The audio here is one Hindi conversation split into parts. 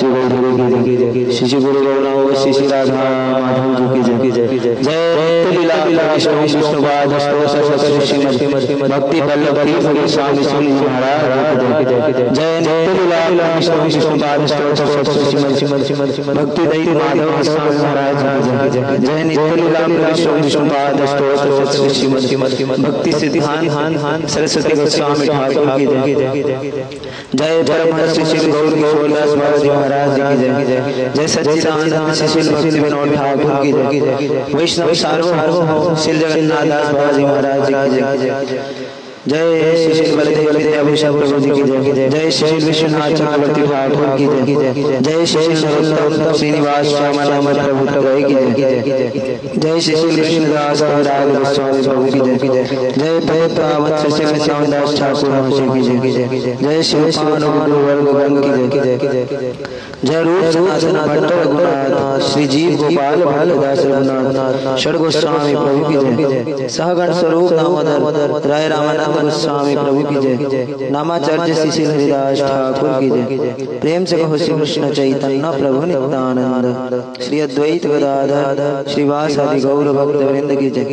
श्री वैष्णवी की जय श्री श्री गुरु गौरव श्री श्री राधा माधव जी की जय जय जय लीला विष्णु विष्णु पाद सरस्वती श्रीमद भक्ति वल्लभ की भगवान स्वामी स्वामी महाराज की जय जय नित्य लीला विष्णु विष्णु पाद सरस्वती श्रीमद श्रीमद भक्ति दैव माधव स्वामी महाराज की जय जय नित्य लीला विष्णु विष्णु पाद सरस्वती श्रीमद श्रीमद भक्ति सिद्धांत हान हान सरस्वती गोस्वामी ठाकुर की जय जय परमहंस श्री गौर किशोरदास महाराज महाराज की जय जय। सच्चिदानंद शिशिल भक्ति विनोद ठाकुर की जय। वैष्णव सार्वभौम श्री जगन्नाथ दास बाबाजी महाराज की जय। जय श्री बलदेव बलदेव अभिषेक प्रभु जी की जय जय श्री विश्वनाथ की जय जय श्री श्रीनिवास प्रभु की जय जय श्री कृष्णदास प्रभु की जय जय श्री ठाकुर की जय जय श्री की जय जय रूप सनातन रघुनाथ श्री गोपाल भालदास रघुनाथ षड गोस्वामी प्रभु की जय सहगण स्वरूप राय रामानंद गोस्वामी प्रभु की जय। नामाचार्य श्री श्री हरिदास ठाकुर की जय। प्रेम से कहो श्री कृष्ण चैतन्य प्रभु नित्यानंद। श्री अद्वैत गदाधर श्रीवास आदि गौर भक्त वृंद की जय।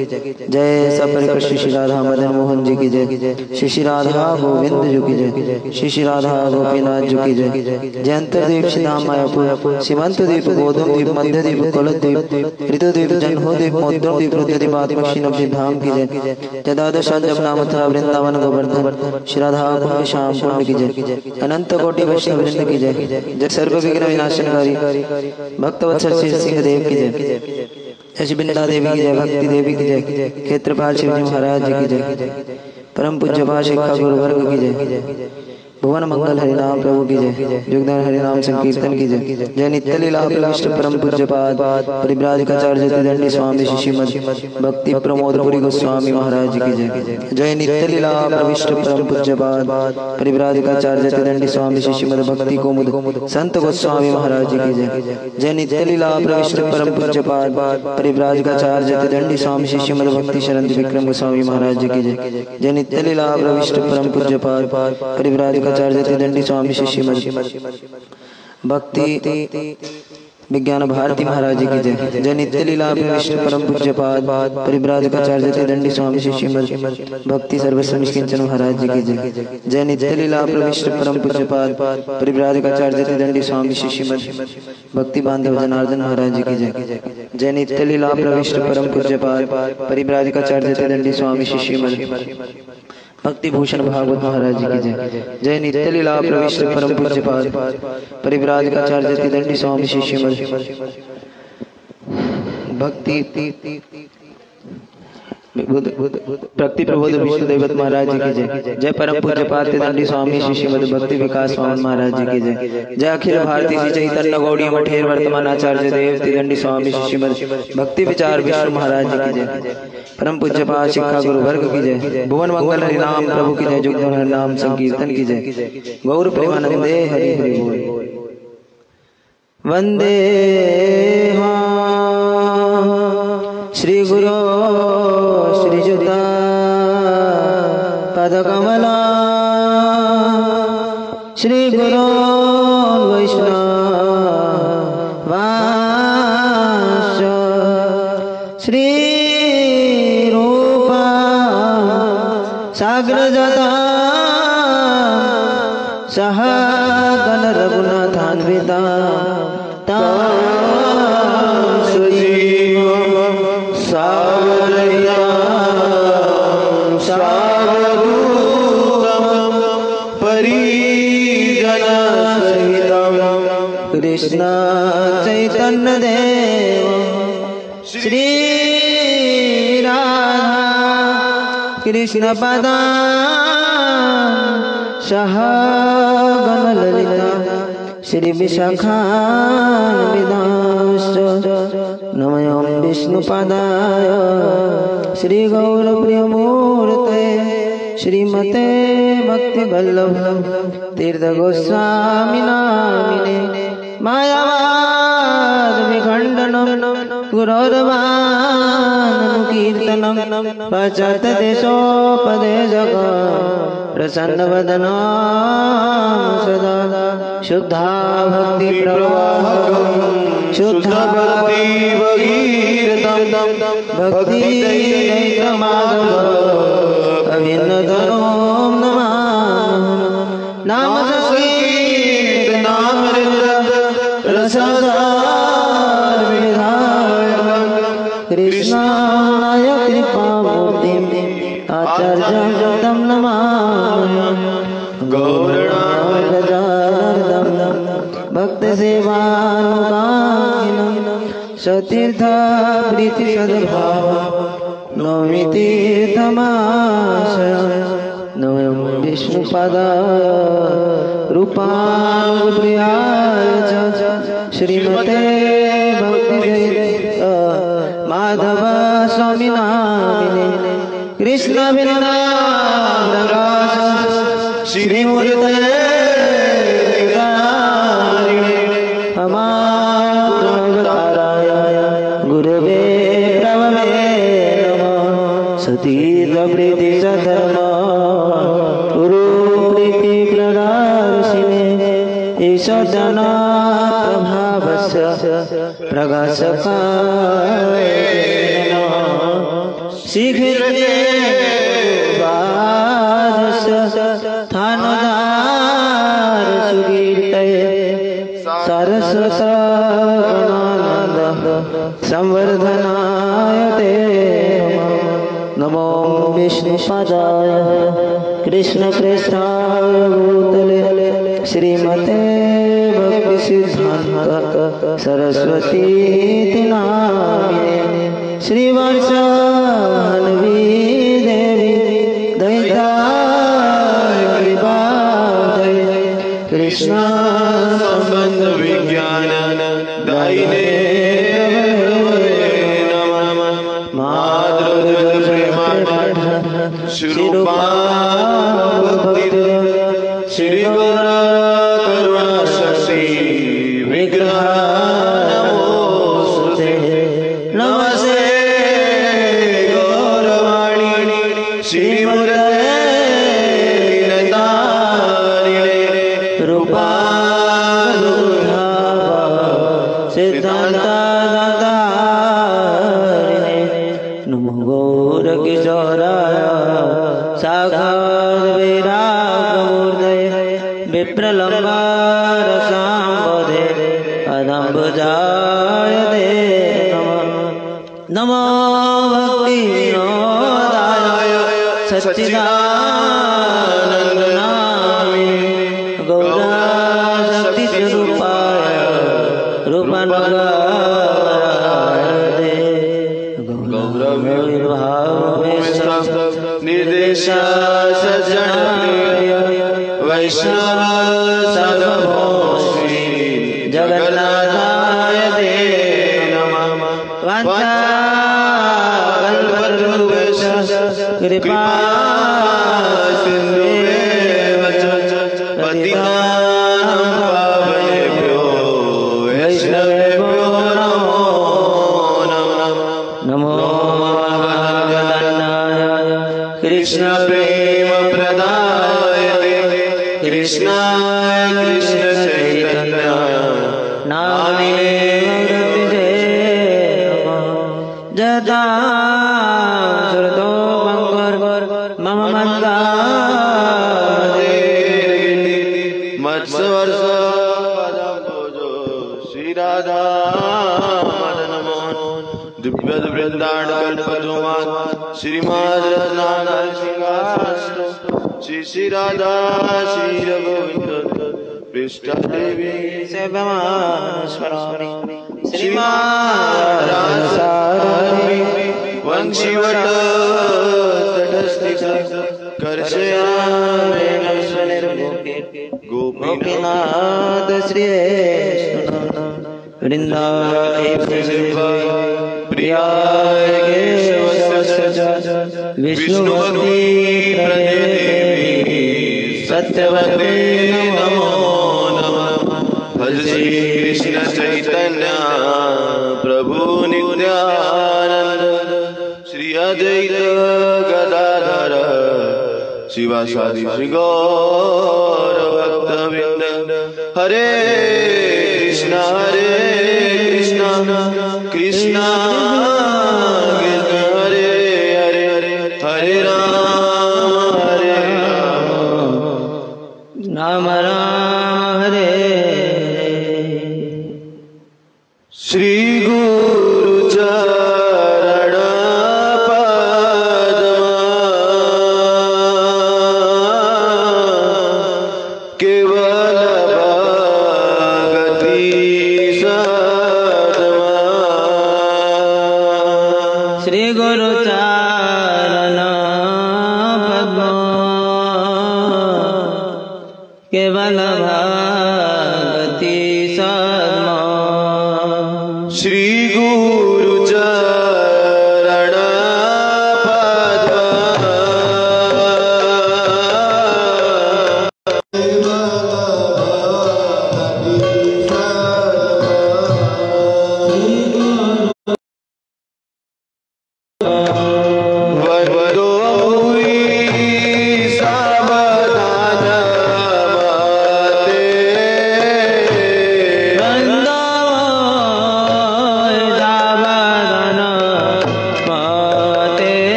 जय। सपरिकर श्री श्री राधा मदन मोहन जी की जय। श्री श्री राधा गोविंद जी की जय। श्री श्री राधा गोपीनाथ जी की जय। जयंतर देव श्री राम मायापुर सीमंत द्वीप गोधम द्वीप मध्य द्वीप कुलद द्वीप ऋतु द्वीप जन्हो द्वीप मोद्रम द्वीप रुद्र द्वीप आत्मक्षी नव धाम की जय। जदादश जब नाम था वृंदावन गोवर्धन। श्रद्धा कुंभ श्याम कुंड की जय अनंत कोटि वैष्णव वृंद की जय जय सर्व विघ्न विनाशनकारी भक्त वत्सल श्री सिंह देव की जय जय बिंदा देवी की जय भक्ति देवी की जय क्षेत्रपाल शिवजी महाराज की जय परम पूज्य भाषिका गुरु वर्ग की जय भुवन मंगल हरि नाम प्रभु की जय जुगधर हरि नाम संकीर्तन की जय जय नित्य लीला प्रविष्ट परम पूज्य पाद परिव्राजकाचार्य दंडी स्वामी शिशिमद भक्ति प्रमोद पुरी गोस्वामी महाराज की जय जय नित्य लीला प्रविष्ट परम पूज्य पाद परिव्राजकाचार्य दंडी स्वामी शिशिमद भक्ति कोमुद संत गोस्वामी महाराज की जय जय नित्य लीला प्रविष्ट परम पूज्य पाद परिव्राजकाचार्य दंडी स्वामी शिशिमद भक्ति शरण विक्रम गोस्वामी महाराज की जय जय नित्य लीला प्रविष्ट परम पूज्य पाद परिव्राज आचार्य दंडी स्वामी शिष्य भक्ति विज्ञान भारती महाराज की जय। जय। नित्य लीला विष्णु परम पूज्य पाद। परिव्राजकाचार्य दंडी स्वामी शिष्य भक्ति सर्वस्व निष्किंचन महाराज जी की जय। जय नित्य लीला विष्णु परम पूज्य पाद। परिव्राजकाचार्य दंडी स्वामी शिष्य भक्ति बांधव जनार्दन महाराज जी की जय। जय नित्य लीला विष्णु परम पूज्य पाद। परिव्राजकाचार्य दंडी स्वामी शिष्य भक्ति भूषण भागवत महाराज की जय। जय नित्य लीला प्रविष्ट परम पूज्य पाद परिव्राज आचार्य दंडी स्वामी शिष्य भक्ति भक्ति प्रबोध विष्णु देवत महाराज जी की जय जय परम पूज्य पात्र दंडी स्वामी शिष्य भक्ति विकास स्वामी महाराज जी की जय जय अखिल भारतीय श्री चैतन्य गौड़ी मठेर वर्तमान आचार्य देव दंडी स्वामी शिष्य भक्ति विचार विष्णु महाराज जी की जय परम पूज्य पाठ शिक्षा गुरु वर्ग की जय भुवन मंगल हरि नाम प्रभु की जय जुग हरि नाम संकीर्तन की जय गौर प्रेमानंदे हरि हरि बोल वंदे श्री गुरु श्रीजुता पदकमला श्री कृष्ण पदा सह ललिता श्री विशाखा विदाश्च नमयं विष्णुपदाय श्री गौरप्रियमूर्ते श्रीमते भक्ति भक्तिवल्लभ, तीर्थ गोस्वामी नामिने, मायावाद विखण्डनं क्रोधवान् कीर्तनं पचत प्रसन्न प्रसन्नवदना सदा शुद्धा भक्ति प्रवाह शुद्ध भक्ति भक्ति अभिन्न धनो সতীর্ধাবৃতি সদ্ভাব নমিতি ধমাশ নম বিষ্ণুপদা রূপায় শ্রীমতে ভক্তি মাধব স্বামী নামিনে কৃষ্ণ বিনা कृष्ण कृष्णावतले श्रीमते भक्ति सिद्धांत सरस्वती नाम श्रीवर्षा कृष्ण केशवते नमो नमः। भज श्री कृष्ण चैतन्य, प्रभु नित्यानंद श्री अद्वैत गदाधर, शिवासादि Shri Gaur भक्तवृंद Hare Krishna Hare Krishna. Krishna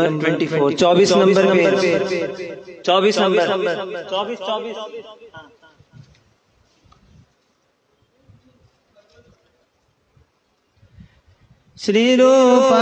number twenty four चौबीस नंबर पेज चौबीस नंबर। चौबीस चौबीस। Shri Rup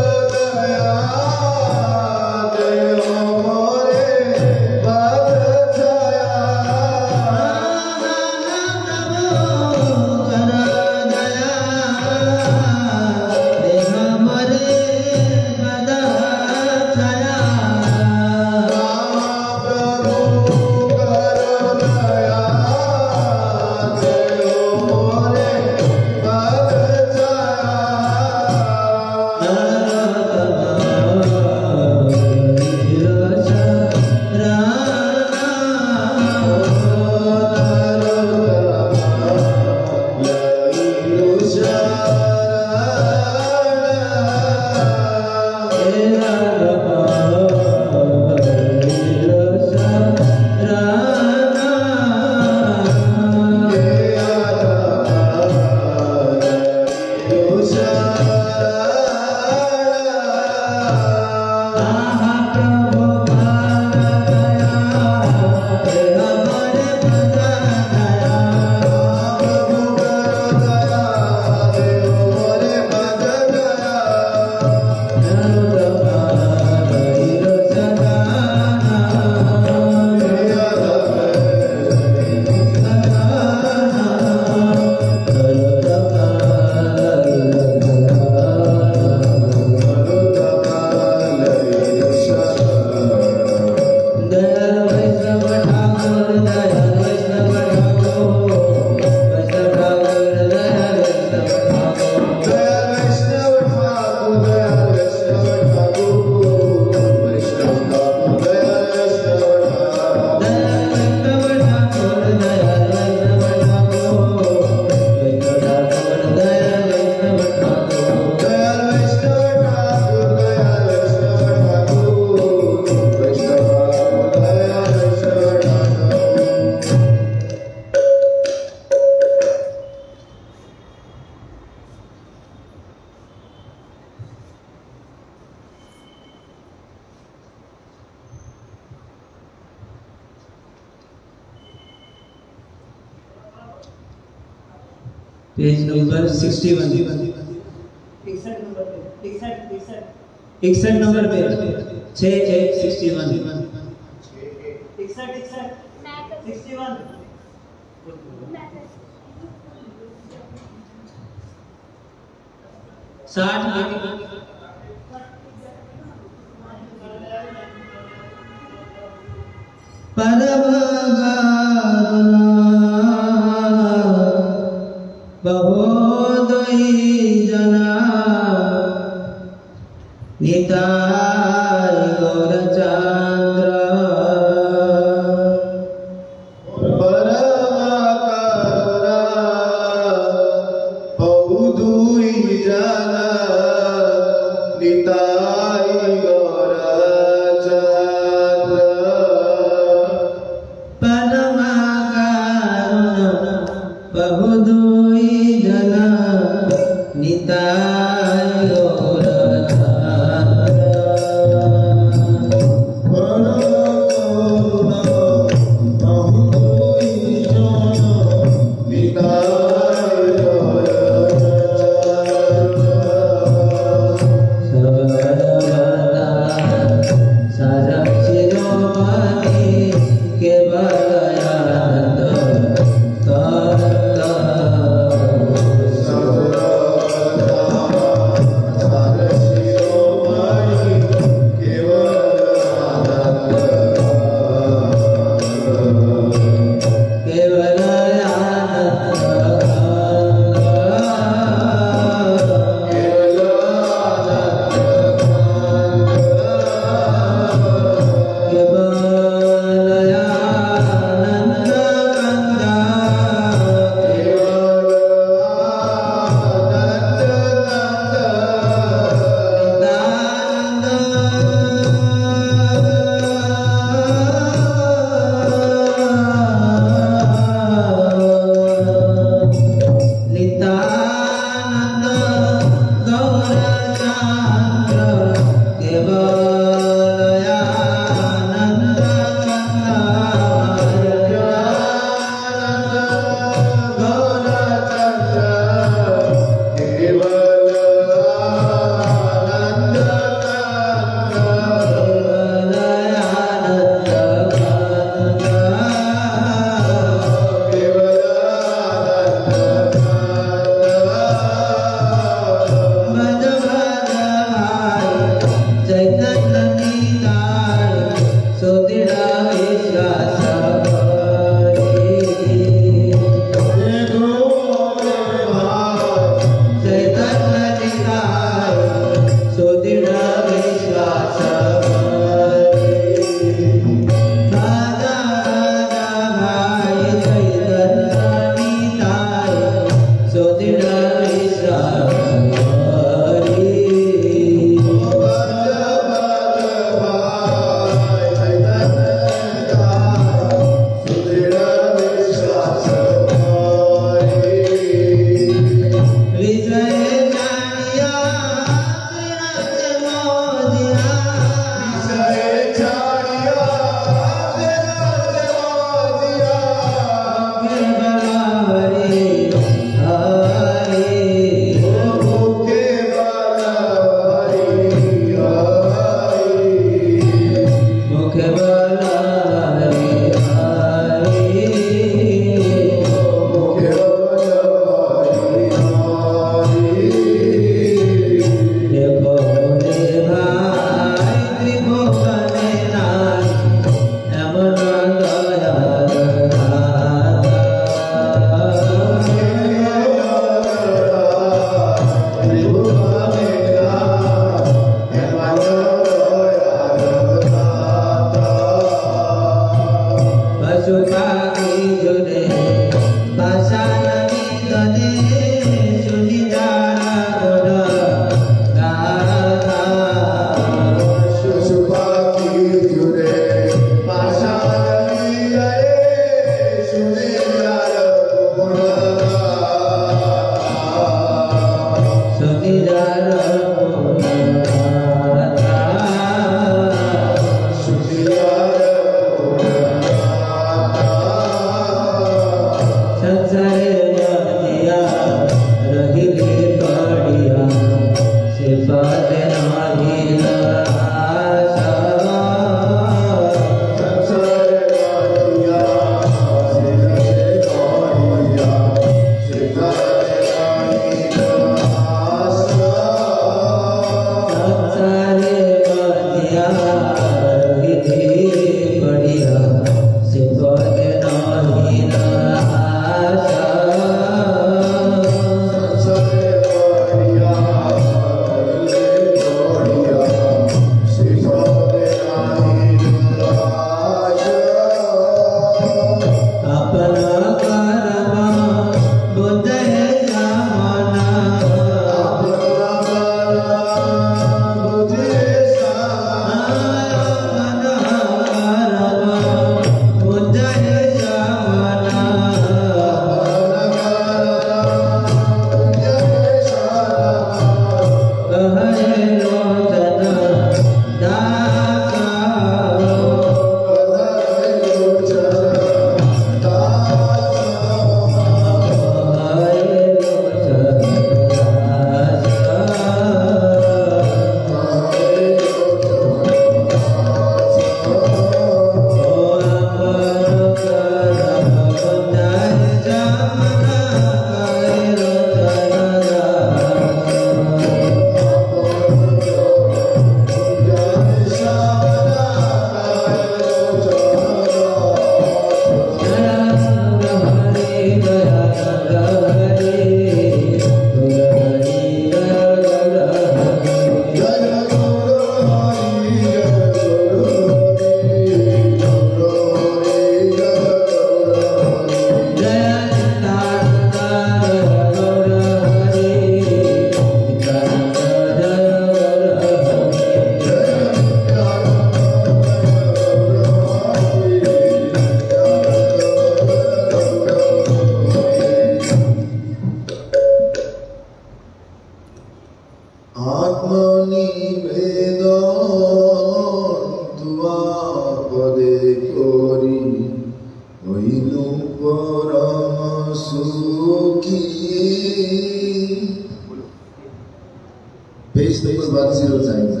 Base paper, the zero times.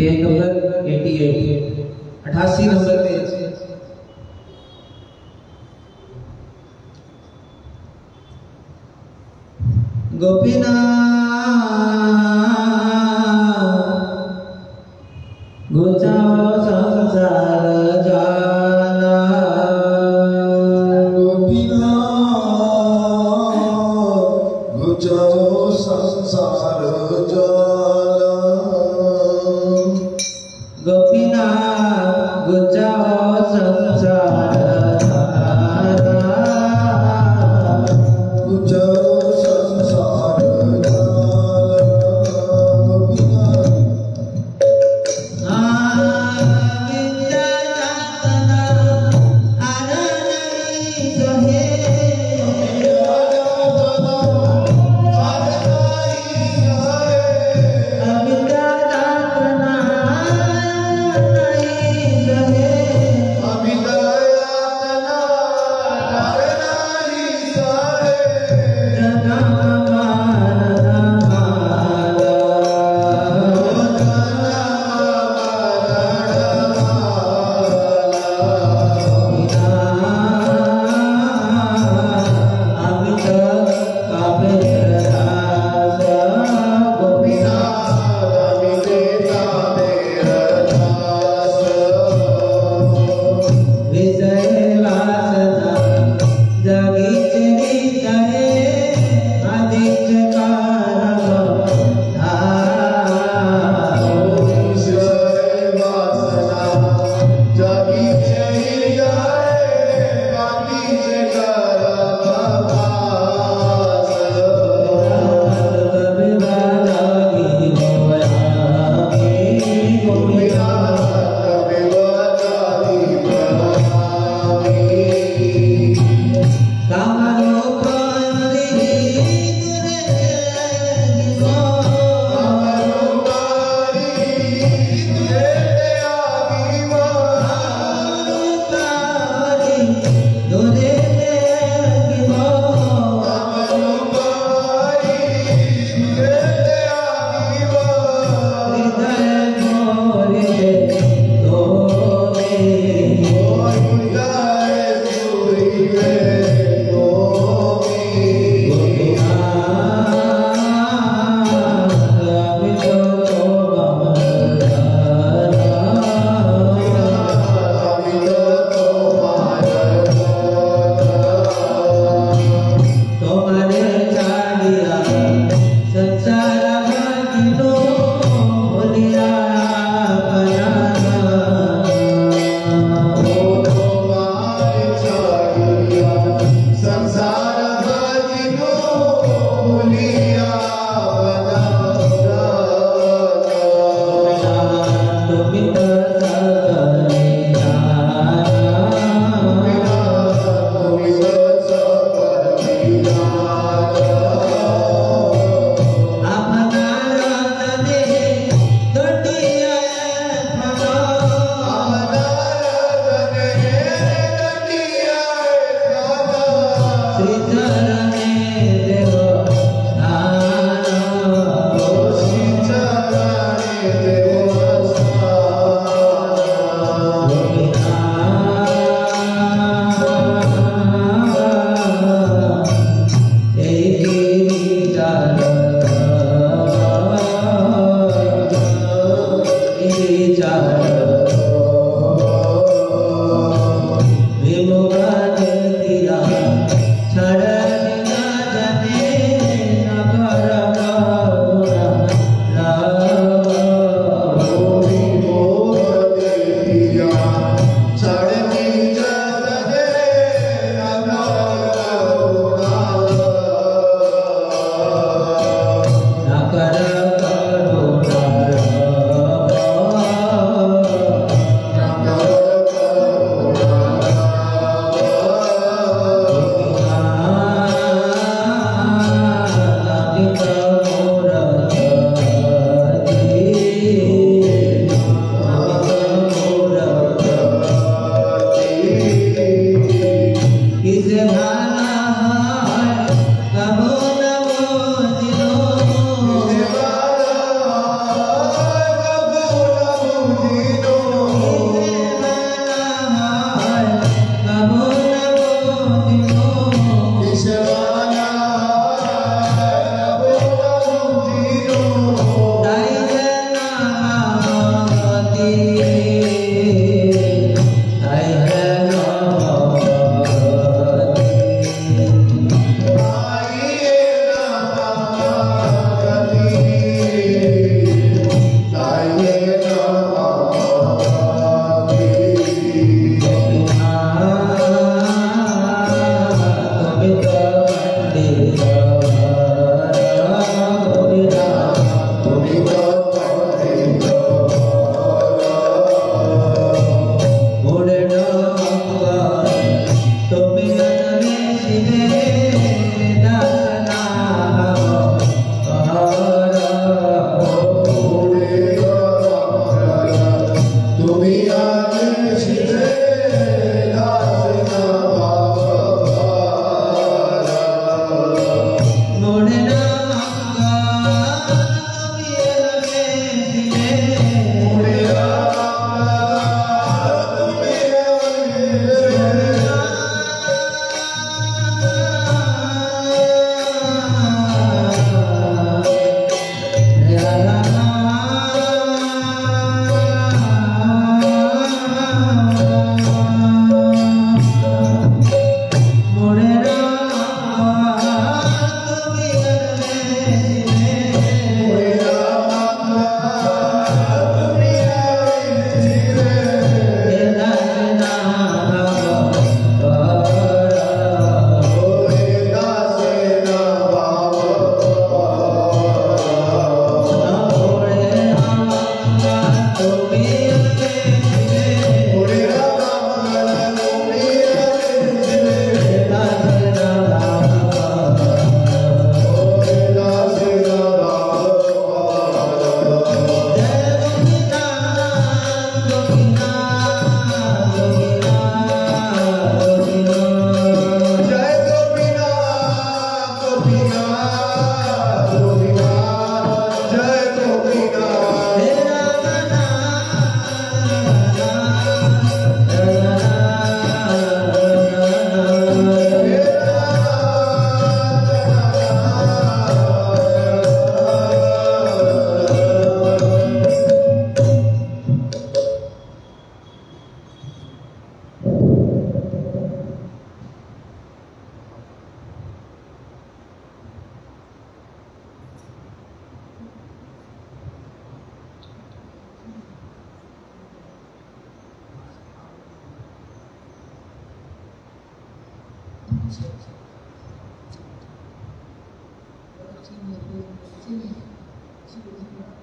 Page number 88 अठासी नंबर 我今年就今年就今年。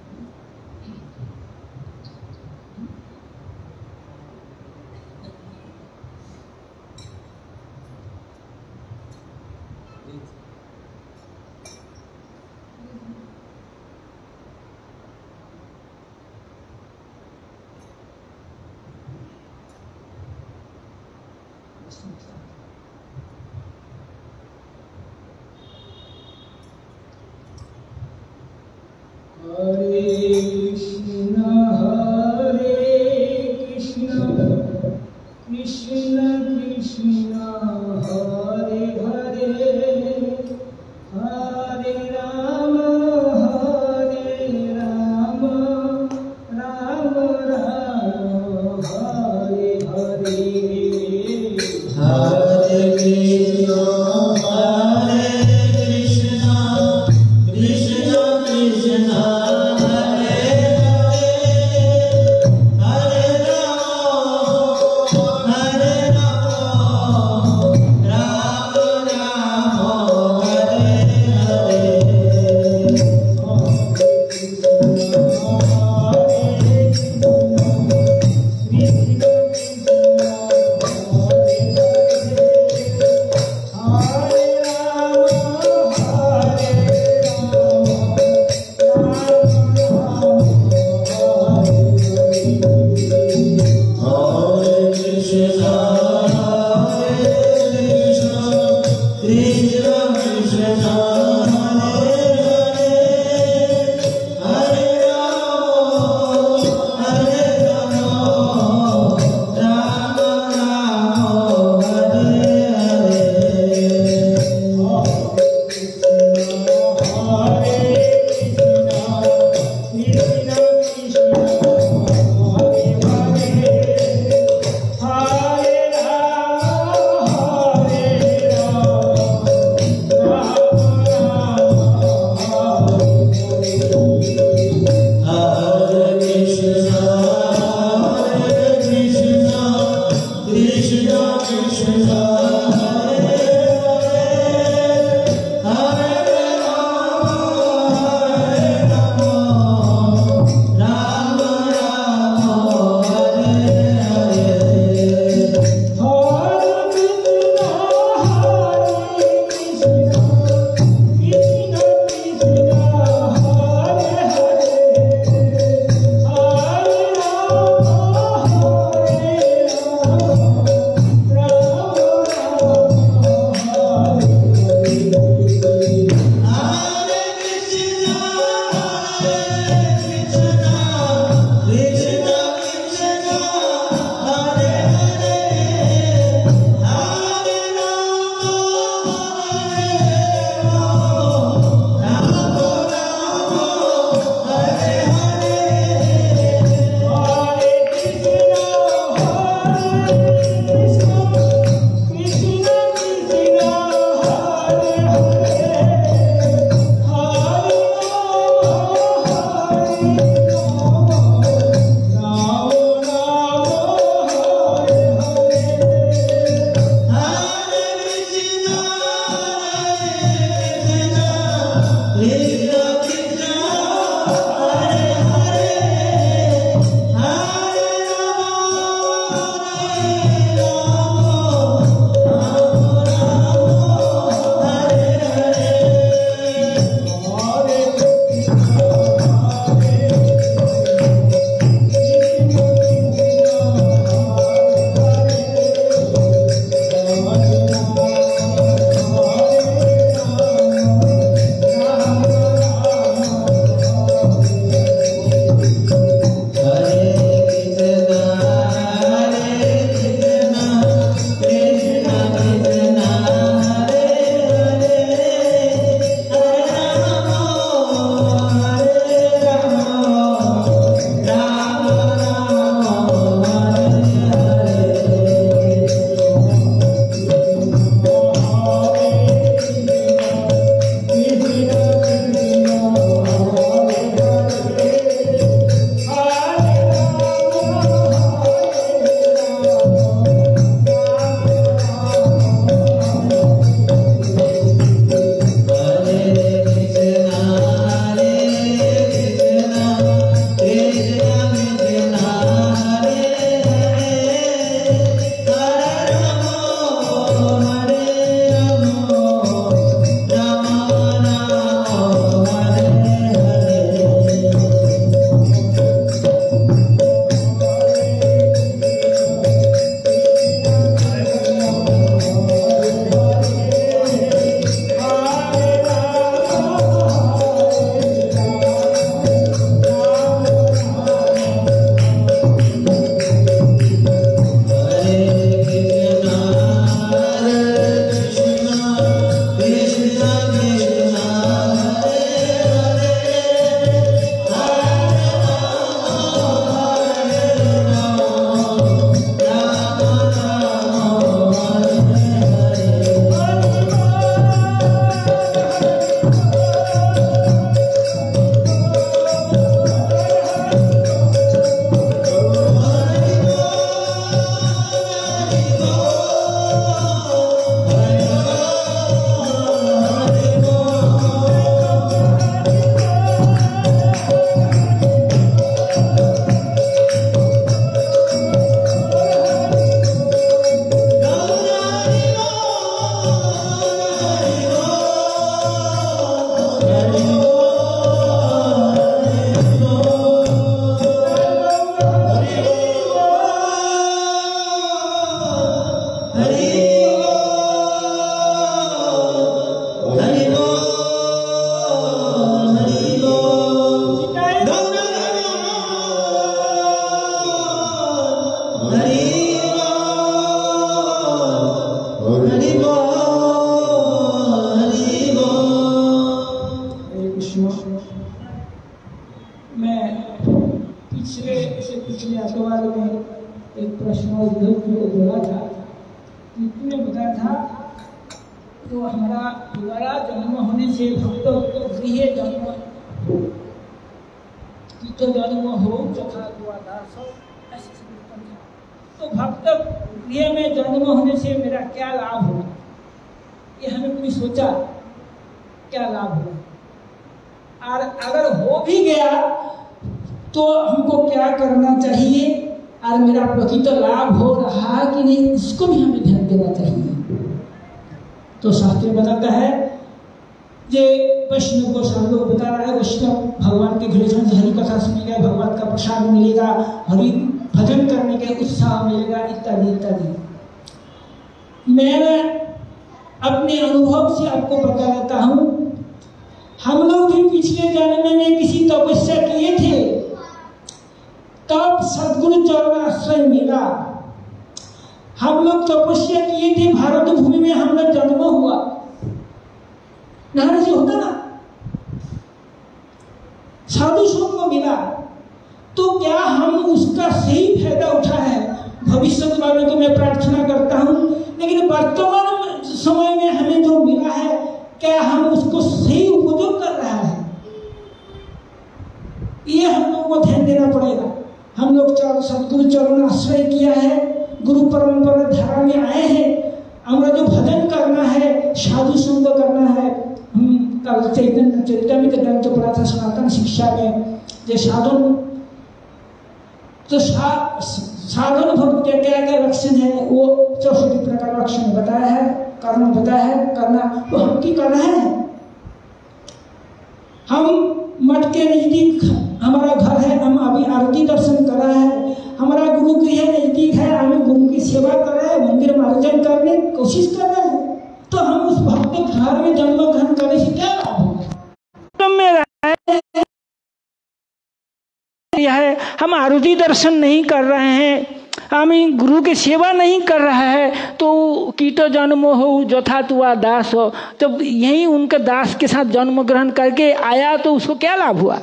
तुआ दास हो जब यही उनका दास के साथ जन्म ग्रहण करके आया तो उसको क्या लाभ हुआ?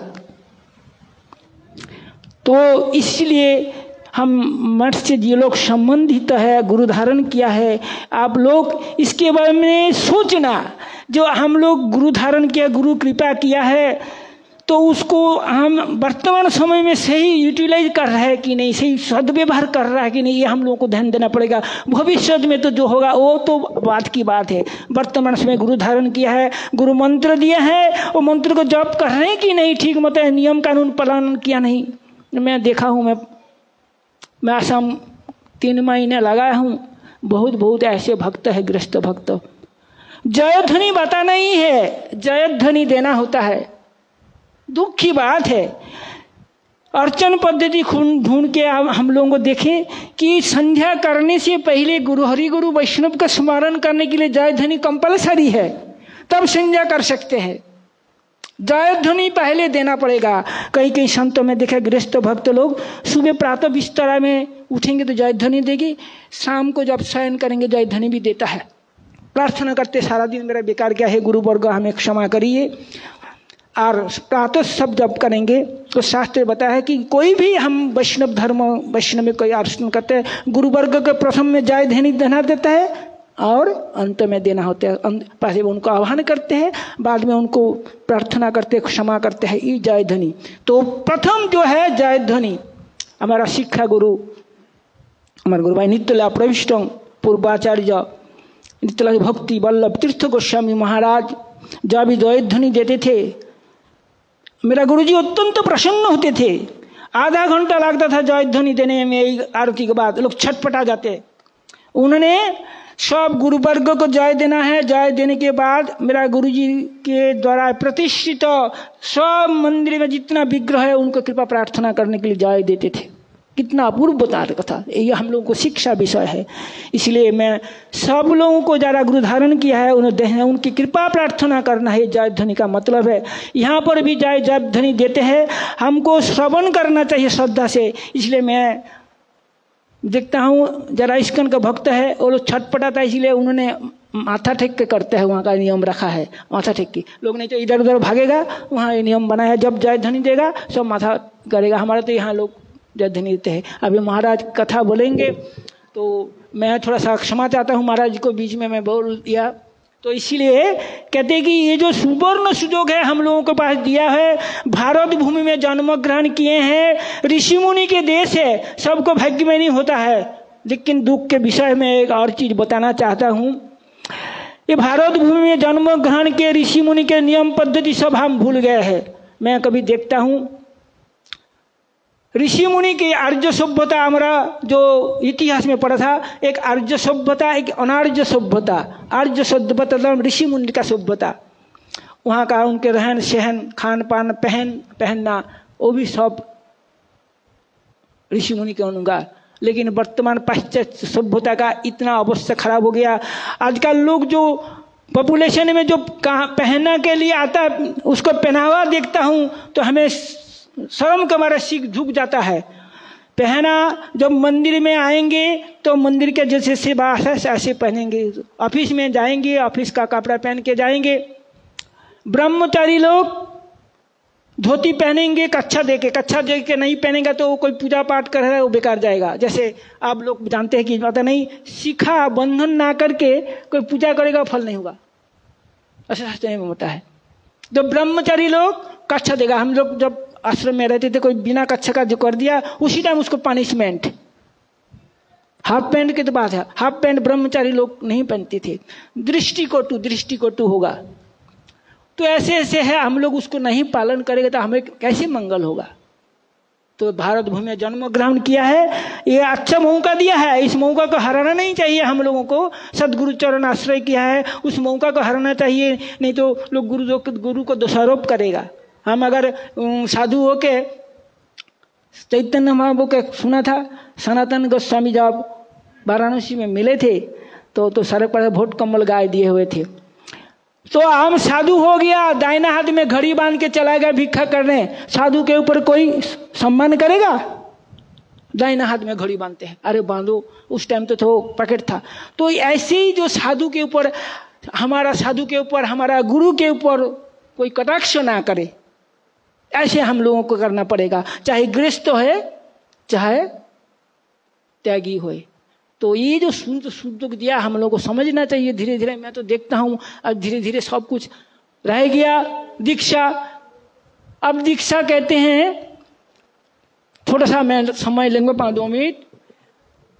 तो इसलिए हम मठ से ये लोग संबंधित है गुरु धारण किया है। आप लोग इसके बारे में सोचना, जो हम लोग गुरु धारण किया, गुरु कृपा किया है तो उसको हम वर्तमान समय में सही यूटिलाइज कर रहे हैं कि नहीं, सही सदव्यवहार कर रहा है कि नहीं, ये हम लोगों को ध्यान देना पड़ेगा। भविष्य में तो जो होगा, वो तो बात की बात है। वर्तमान समय गुरु धारण किया है, गुरु मंत्र दिया है वो मंत्र को जप कर रहे हैं कि नहीं, ठीक मत है, नियम कानून पालन किया नहीं। मैं देखा हूँ, मैं मैं आसाम तीन महीने लगाया हूँ। बहुत बहुत ऐसे भक्त है, ग्रस्त भक्त। जयध्वनि बता नहीं है, जयध्वनि देना होता है। दुख की बात है। अर्चन पद्धति ढूंढ के हम लोगों को देखें कि संध्या करने से पहले गुरु हरि गुरु वैष्णव का स्मरण करने के लिए जय ध्वनि कंपलसरी है। तब संध्या कर सकते हैं। जय ध्वनि पहले देना पड़ेगा। कई कई संतों में देखे, गृहस्थ भक्त लोग सुबह प्रातः बिस्तरा में उठेंगे तो जय ध्वनि देगी। शाम को जब शयन करेंगे जय ध्वनि भी देता है। प्रार्थना करते सारा दिन, मेरा बेकार क्या है गुरु वर्ग हमें क्षमा करिए। और प्रातः सब जब करेंगे। तो शास्त्र बताया है कि कोई भी हम वैष्णव धर्म, वैष्णव में कोई आर्सन करते हैं गुरु वर्ग के प्रथम में जय ध्वनि देना देता है और अंत में देना होता है। पहले उनको आह्वान करते हैं, बाद में उनको प्रार्थना करते क्षमा करते हैं ई जय ध्वनि तो प्रथम जो है जय ध्वनि हमारा शिक्षा गुरु, हमारे गुरु भाई नित्यला प्रविष्ट पूर्वाचार्य, नित्यला भक्ति वल्लभ तीर्थ गोस्वामी महाराज जब भी जय ध्वनि देते थे। मेरा गुरुजी अत्यंत प्रसन्न होते थे। आधा घंटा लगता था जय ध्वनि देने में आरती के बाद। लोग छटपट आ जाते। उन्होंने सब गुरुवर्ग को जय देना है। जय देने के बाद मेरा गुरुजी के द्वारा प्रतिष्ठित सब मंदिर में जितना विग्रह है, उनको कृपा प्रार्थना करने के लिए जय देते थे। कितना अपूर्व बता था। ये हम लोगों को शिक्षा विषय है। इसलिए मैं सब लोगों को ज़्यादा गुरु धारण किया है। उन्हें उनकी कृपा प्रार्थना करना है। जय ध्वनि का मतलब है, यहाँ पर भी जय जय ध्वनि देते हैं। हमको श्रवण करना चाहिए श्रद्धा से। इसलिए मैं देखता हूँ, जरा इसकन का भक्त है वो लोग छटपटाता है। इसलिए उन्होंने माथा टेक के करते हैं। वहाँ का नियम रखा है, माथा टेक के। लोग नहीं तो इधर उधर भागेगा, वहाँ ये नियम बनाया जब जय ध्वनि देगा, सब माथा करेगा। हमारे तो यहाँ लोग जद है। अभी महाराज कथा बोलेंगे तो मैं थोड़ा सा क्षमा चाहता हूँ महाराज को, बीच में मैं बोल दिया। तो इसीलिए कहते कि ये जो सुवर्ण सुजोग है हम लोगों के पास दिया है, भारत भूमि में जन्म ग्रहण किए हैं, ऋषि मुनि के देश है, सबको भाग्य में नहीं होता है। लेकिन दुख के विषय में एक और चीज़ बताना चाहता हूँ। ये भारत भूमि में जन्म ग्रहण के ऋषि मुनि के नियम पद्धति सब हम भूल गए हैं। मैं कभी देखता हूँ ऋषि मुनि की आर्य सभ्यता हमारा जो इतिहास में पढ़ा था, एक आर्य सभ्यता, एक अनार्य सभ्यता, आर्य सभ्यता ऋषि मुनि का सभ्यता। वहाँ का उनके रहन सहन खान पान पहन, पहनना, वो भी सब ऋषि मुनि के अनुसार लेकिन वर्तमान पाश्चात्य सभ्यता का इतना अवस्था खराब हो गया। आजकल लोग जो पॉपुलेशन में जो कहाँ पहनने के लिए आता, उसको पहनावा देखता हूँ तो हमें शर्म का मारा सीख झुक जाता है। पहना, जब मंदिर में आएँगे तो मंदिर के जैसे सेवा है, ऐसे पहनेंगे। ऑफ़िस में जाएँगे, ऑफ़िस का कपड़ा पहन के जाएँगे। ब्रह्मचारी लोग धोती पहनेंगे, कच्छा दे के कच्छा दे के नहीं पहनेगा तो वो कोई पूजा पाठ कर रहा है, वो बेकार जाएगा। जैसे आप लोग जानते हैं कि पता नहीं सीखा बंधन ना करके कोई पूजा करेगा, फल नहीं होगा। ऐसा में होता है। तो ब्रह्मचारी लोग कच्छा देगा, हम लोग जब आश्रम में रहते थे, कोई बिना कच्छा का जो कर दिया, उसी टाइम उसको पनिशमेंट हाफ़ पैंट की तो बात है। हाफ़ पैंट ब्रह्मचारी लोग नहीं पहनते थे। दृष्टि कोटु दृष्टि कोटु होगा। तो ऐसे ऐसे है, हम लोग उसको नहीं पालन करेंगे तो हमें कैसे मंगल होगा? तो भारत भूमि में जन्म ग्रहण किया है, ये अच्छा मौका दिया है, इस मौका को हराना नहीं चाहिए हम लोगों को। सदगुरु चरण आश्रय किया है, उस मौका को हराना चाहिए, नहीं तो लोग गुरु गुरु को दोषारोप करेगा। हम अगर साधु होके चैतन्य महाप्रभु के सुना था सनातन गोस्वामी जब वाराणसी में मिले थे तो तो सड़क पर वोट कम्बल गाय दिए हुए थे। तो हम साधु हो गया दाहिना हाथ में घड़ी बाँध के चला गया भिक्षा करने। साधु के ऊपर कोई सम्मान करेगा? दाहिना हाथ में घड़ी बांधते हैं। अरे बांधो उस टाइम तो, तो पैकेट था। तो ऐसे ही जो साधु के ऊपर हमारा साधु के ऊपर हमारा गुरु के ऊपर कोई कटाक्ष ना करे। ऐसे हम लोगों को करना पड़ेगा। चाहे गृहस्थ है, चाहे त्यागी होए तो ये जो सुंदर सूत्र दिया हम लोग को समझना चाहिए धीरे धीरे मैं तो देखता हूँ, अब धीरे धीरे सब कुछ रह गया। दीक्षा, अब दीक्षा कहते हैं थोड़ा सा मैं समय लेंगे पाँच दो मिनट।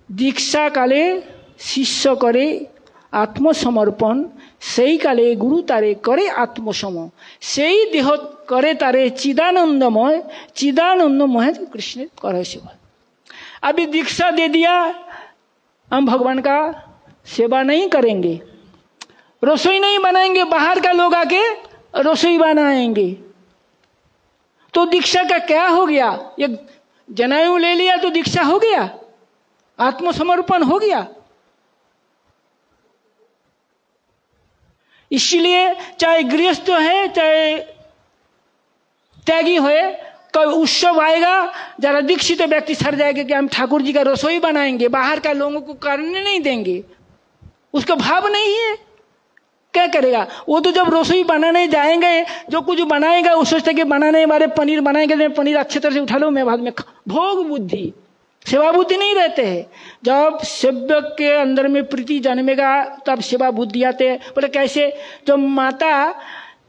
दीक्षा काले शिष्य करे आत्मसमर्पण सही काले गुरु तारे करे তারে করে আত্মসম देह करे तारे তারে চিদানंदमय চিদানंदमय कृष्ण कर सेवा। अभी दीक्षा दे दिया, हम भगवान का सेवा नहीं करेंगे। रसोई नहीं बनाएँगे, बाहर का लोग आके रसोई बनाएँगे। तो दीक्षा का क्या हो गया? ये जनायु ले लिया तो दीक्षा हो गया? आत्मसमर्पण हो गया? इसलिए चाहे गृहस्थ है, चाहे त्यागी होए कभी उत्सव आएगा, जरा दीक्षित तो व्यक्ति सर जाएगा कि हम ठाकुर जी का रसोई बनाएँगे, बाहर का लोगों को करने नहीं देंगे। उसका भाव नहीं है। क्या करेगा? वो तो जब रसोई बनाने जाएँगे, जो कुछ बनाएगा, वो सोचते कि बनाने वाले पनीर, बनाएँगे तो पनीर अच्छे तरह से उठा लो, मैं बाद में भोग बुद्धि। सेवा बुद्धि नहीं रहते हैं। जब सेवक के अंदर में प्रीति जन्मेगा, तब सेवा बुद्धि आते हैं। बोले, कैसे? जब माता,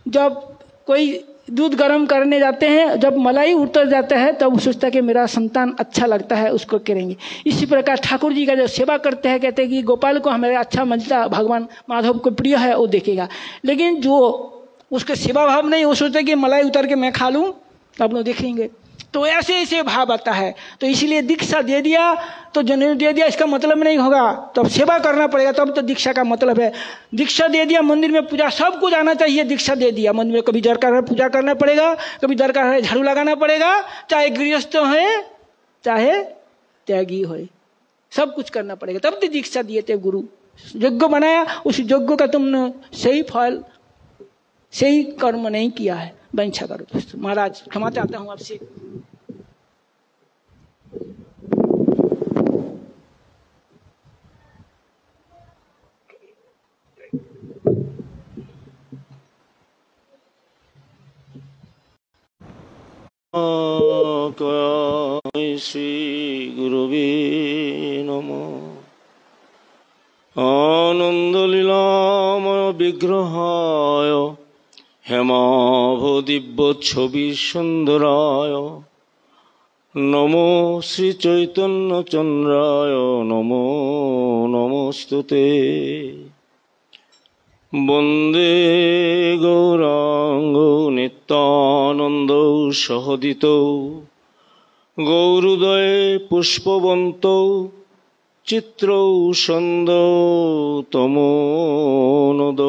जब कोई दूध गर्म करने जाते हैं, जब मलाई उतर जाता है, तब सोचता है कि मेरा संतान अच्छा लगता है, उसको करेंगे। इसी प्रकार ठाकुर जी का जो सेवा करते हैं, कहते हैं कि गोपाल को हमें अच्छा मिलता भगवान माधव को प्रिय है, वो देखेगा। लेकिन जो उसके सेवा भाव नहीं, वो सोचते कि मलाई उतर के मैं खा लूँ तब लोग देखेंगे तो ऐसे ऐसे भाव आता है। तो इसलिए दीक्षा दे दिया तो जनेऊ दे दिया, इसका मतलब नहीं होगा। तो अब सेवा करना पड़ेगा, तब तो दीक्षा का मतलब है। दीक्षा दे दिया, मंदिर में पूजा, सब कुछ आना चाहिए, दीक्षा दे दिया। मंदिर में कभी दरकार है पूजा करना पड़ेगा, कभी दरकार है झाड़ू लगाना पड़ेगा, चाहे गृहस्थ है चाहे त्यागी हो सब कुछ करना पड़ेगा। तब तो दीक्षा दिए थे गुरु। यज्ञ बनाया, उस यज्ञ का तुमने सही फल, सही कर्म नहीं किया है। वंशा करो दोस्तों महाराज क्षमा चाहता हूँ आपसे काय শ্রীগুরবে নম আনন্দলীলাময় বিগ্রহায় হেমাভ দিব্য ছবি সুন্দরায় নমো শ্রীচৈতন্যচন্দ্রায় নমো, নমস্তুতে। বন্দে গৌরাঙ্গ নিত্যানন্দ সহদিত, গৌরুদয়ে পুষ্পবন্ত চিত্র সন্দ তমোনদ।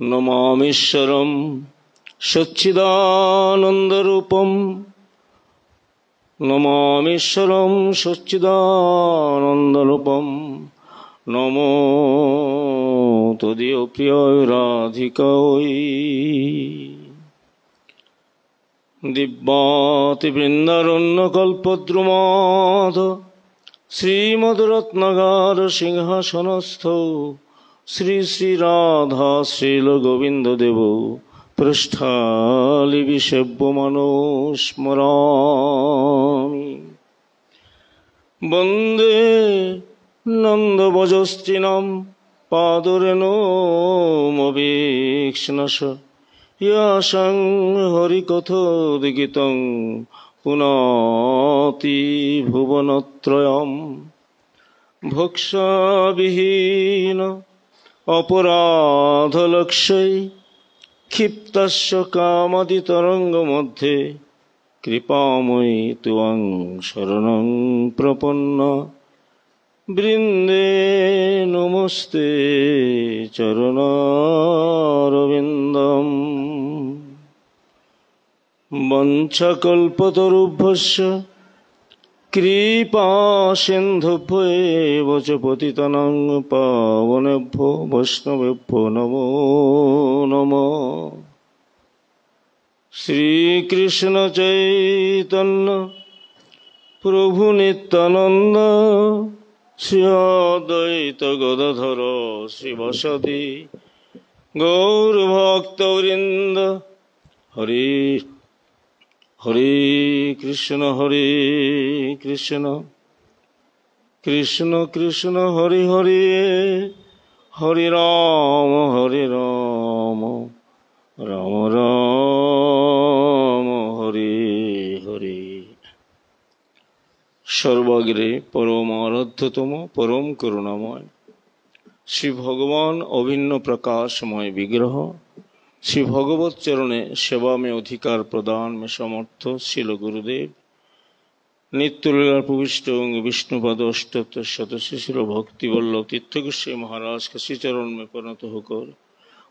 নমামীশ্বরম সচ্চিদানন্দরূপম। নমামীশ্বরম সচ্চিদানন্দরূপম। নমো তদীয় প্রিয় রাধিকাই দিব্যাতিবৃন্দারণ্য কল্পদ্রুমাধ শ্রীমদরত্নগার সিংহাসনস্থ। শ্রী শ্রী রাধা শ্রীল গোবিন্দ দেব, পৃষ্ঠালি বিশেব্য মনোস্মরামি বন্দে নন্দভজস্ত্রীণাম পাদরেণোমবীক্ষ্ণস ইয়াসং হরিকথোদ্গীতং পুনাতি ভুবনত্রয়ম। ভোক্সাবিহীন অপরাধলক্ষ্যই ক্ষিপ্তস্য কামাদি তরঙ্গ মধ্যে কৃপাময়ী তুয়াং শরণং প্রপন্ন। বৃন্দে নমস্তে চরণারবিন্দম। বঞ্ছকল্পতরুভ্যস্য কৃপা সিন্ধুভ্যেব চ পতিতনং পাবনেভ্যো বৈষ্ণবেভ্যো নমো নমঃ। শ্রীকৃষ্ণ চৈতন্য, প্রভু নিত্যানন্দ, শ্রী অদ্বৈত গদাধর শ্রীবসতি গৌরভক্তবৃন্দ হরে হরে কৃষ্ণ হরে কৃষ্ণ। কৃষ্ণ কৃষ্ণ, হরে হরে। হরে রাম হরে রাম। রাম রাম, হরে হরে। সর্বাগ্রে পরম আরাধ্যতম পরম করুণাময়। শ্রী ভগবান অভিন্ন প্রকাশময় বিগ্রহ। শ্রী ভগবত চরণে সেবামে অধিকার প্রদান মে সমর্থ শিল গুরুদেব। নিত্যলীলা প্রবিষ্ট এবং বিষ্ণুপদ অষ্ট সদস্য ছিল ভক্তিবল্লভ তীর্থকেশ্বরী মহারাজ কে শ্রীচরণ মে পরিণত হোকর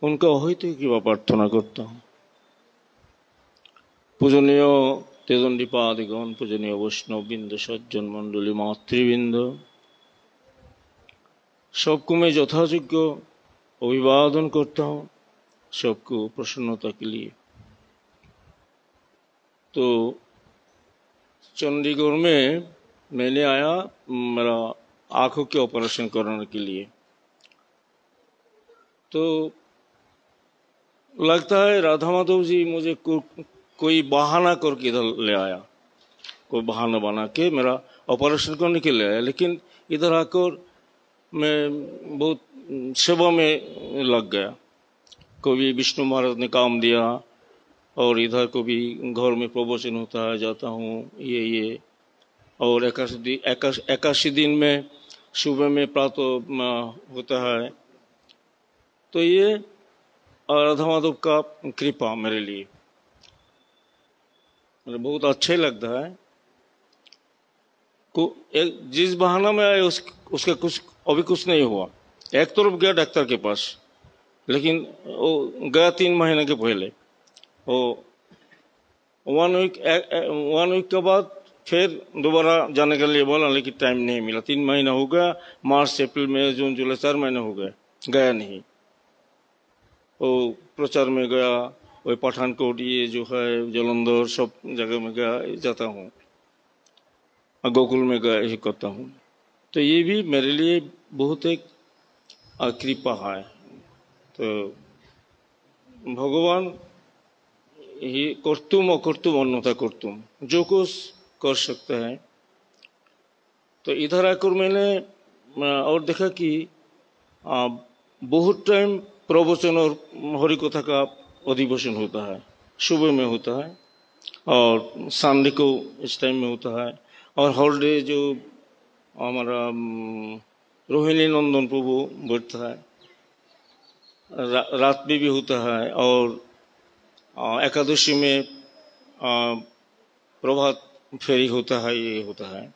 উনকা হয়তো কৃপা প্রার্থনা করতাম। পূজনীয় তেজন্ডীপাদিগণ, পূজনীয় বৈষ্ণববৃন্দ, সজ্জন মণ্ডলী, মাতৃবৃন্দ সবকুমে যথাযোগ্য অভিবাদন করতাম। सबको प्रसन्नता के लिए। तो चंडीगढ़ में मैंने आया मेरा आँखों के ऑपरेशन कराने के लिए। तो लगता है राधा माधव जी मुझे को, कोई बहाना करके इधर ले आया। कोई बहाना बना के मेरा ऑपरेशन करने के लिए आया लेकिन इधर आकर मैं बहुत सेवा में लग गया। कभी विष्णु महाराज ने काम दिया और इधर को भी घर में प्रवचन होता है, जाता हूँ, ये ये। और एकादशी दिन में, सुबह में प्रातः होता है। तो ये राधा माधव का कृपा मेरे लिए। मुझे बहुत अच्छा लगता है। को, एक, जिस बहाना में आए, उस, उसका कुछ, अभी कुछ नहीं हुआ। एक तरफ़ गया डॉक्टर के पास। लेकिन वो गया तीन महीने के पहले। वो वन वीक वन वीक के बाद फिर दोबारा जाने के लिए बोला, लेकिन टाइम नहीं मिला। तीन महीना हो गया, मार्च, अप्रैल, मई, जून, जुलाई, चार महीने हो गए, गया नहीं। वो प्रचार में गया, वही पठानकोट, ये जो है, जलंधर, सब जगह में गया, जाता हूँ। गोकुल में गया, यही करता हूँ। तो ये भी मेरे लिए बहुत एक कृपा है। तो भगवान ही करतुम अकर्तुम अन्यथा करतुम। जो कुछ कर सकते हैं। तो इधर आकर मैंने और देखा कि बहुत टाइम प्रवचन और हरि कथा का अधिवेशन होता है। सुबह में होता है और संडे को इस टाइम में होता है। और हॉलीडे जो हमारा रोहिणी नंदन प्रभु बैठता है। रा, रात में भी होता है और एकादशी में प्रभात फेरी होता है ये होता है।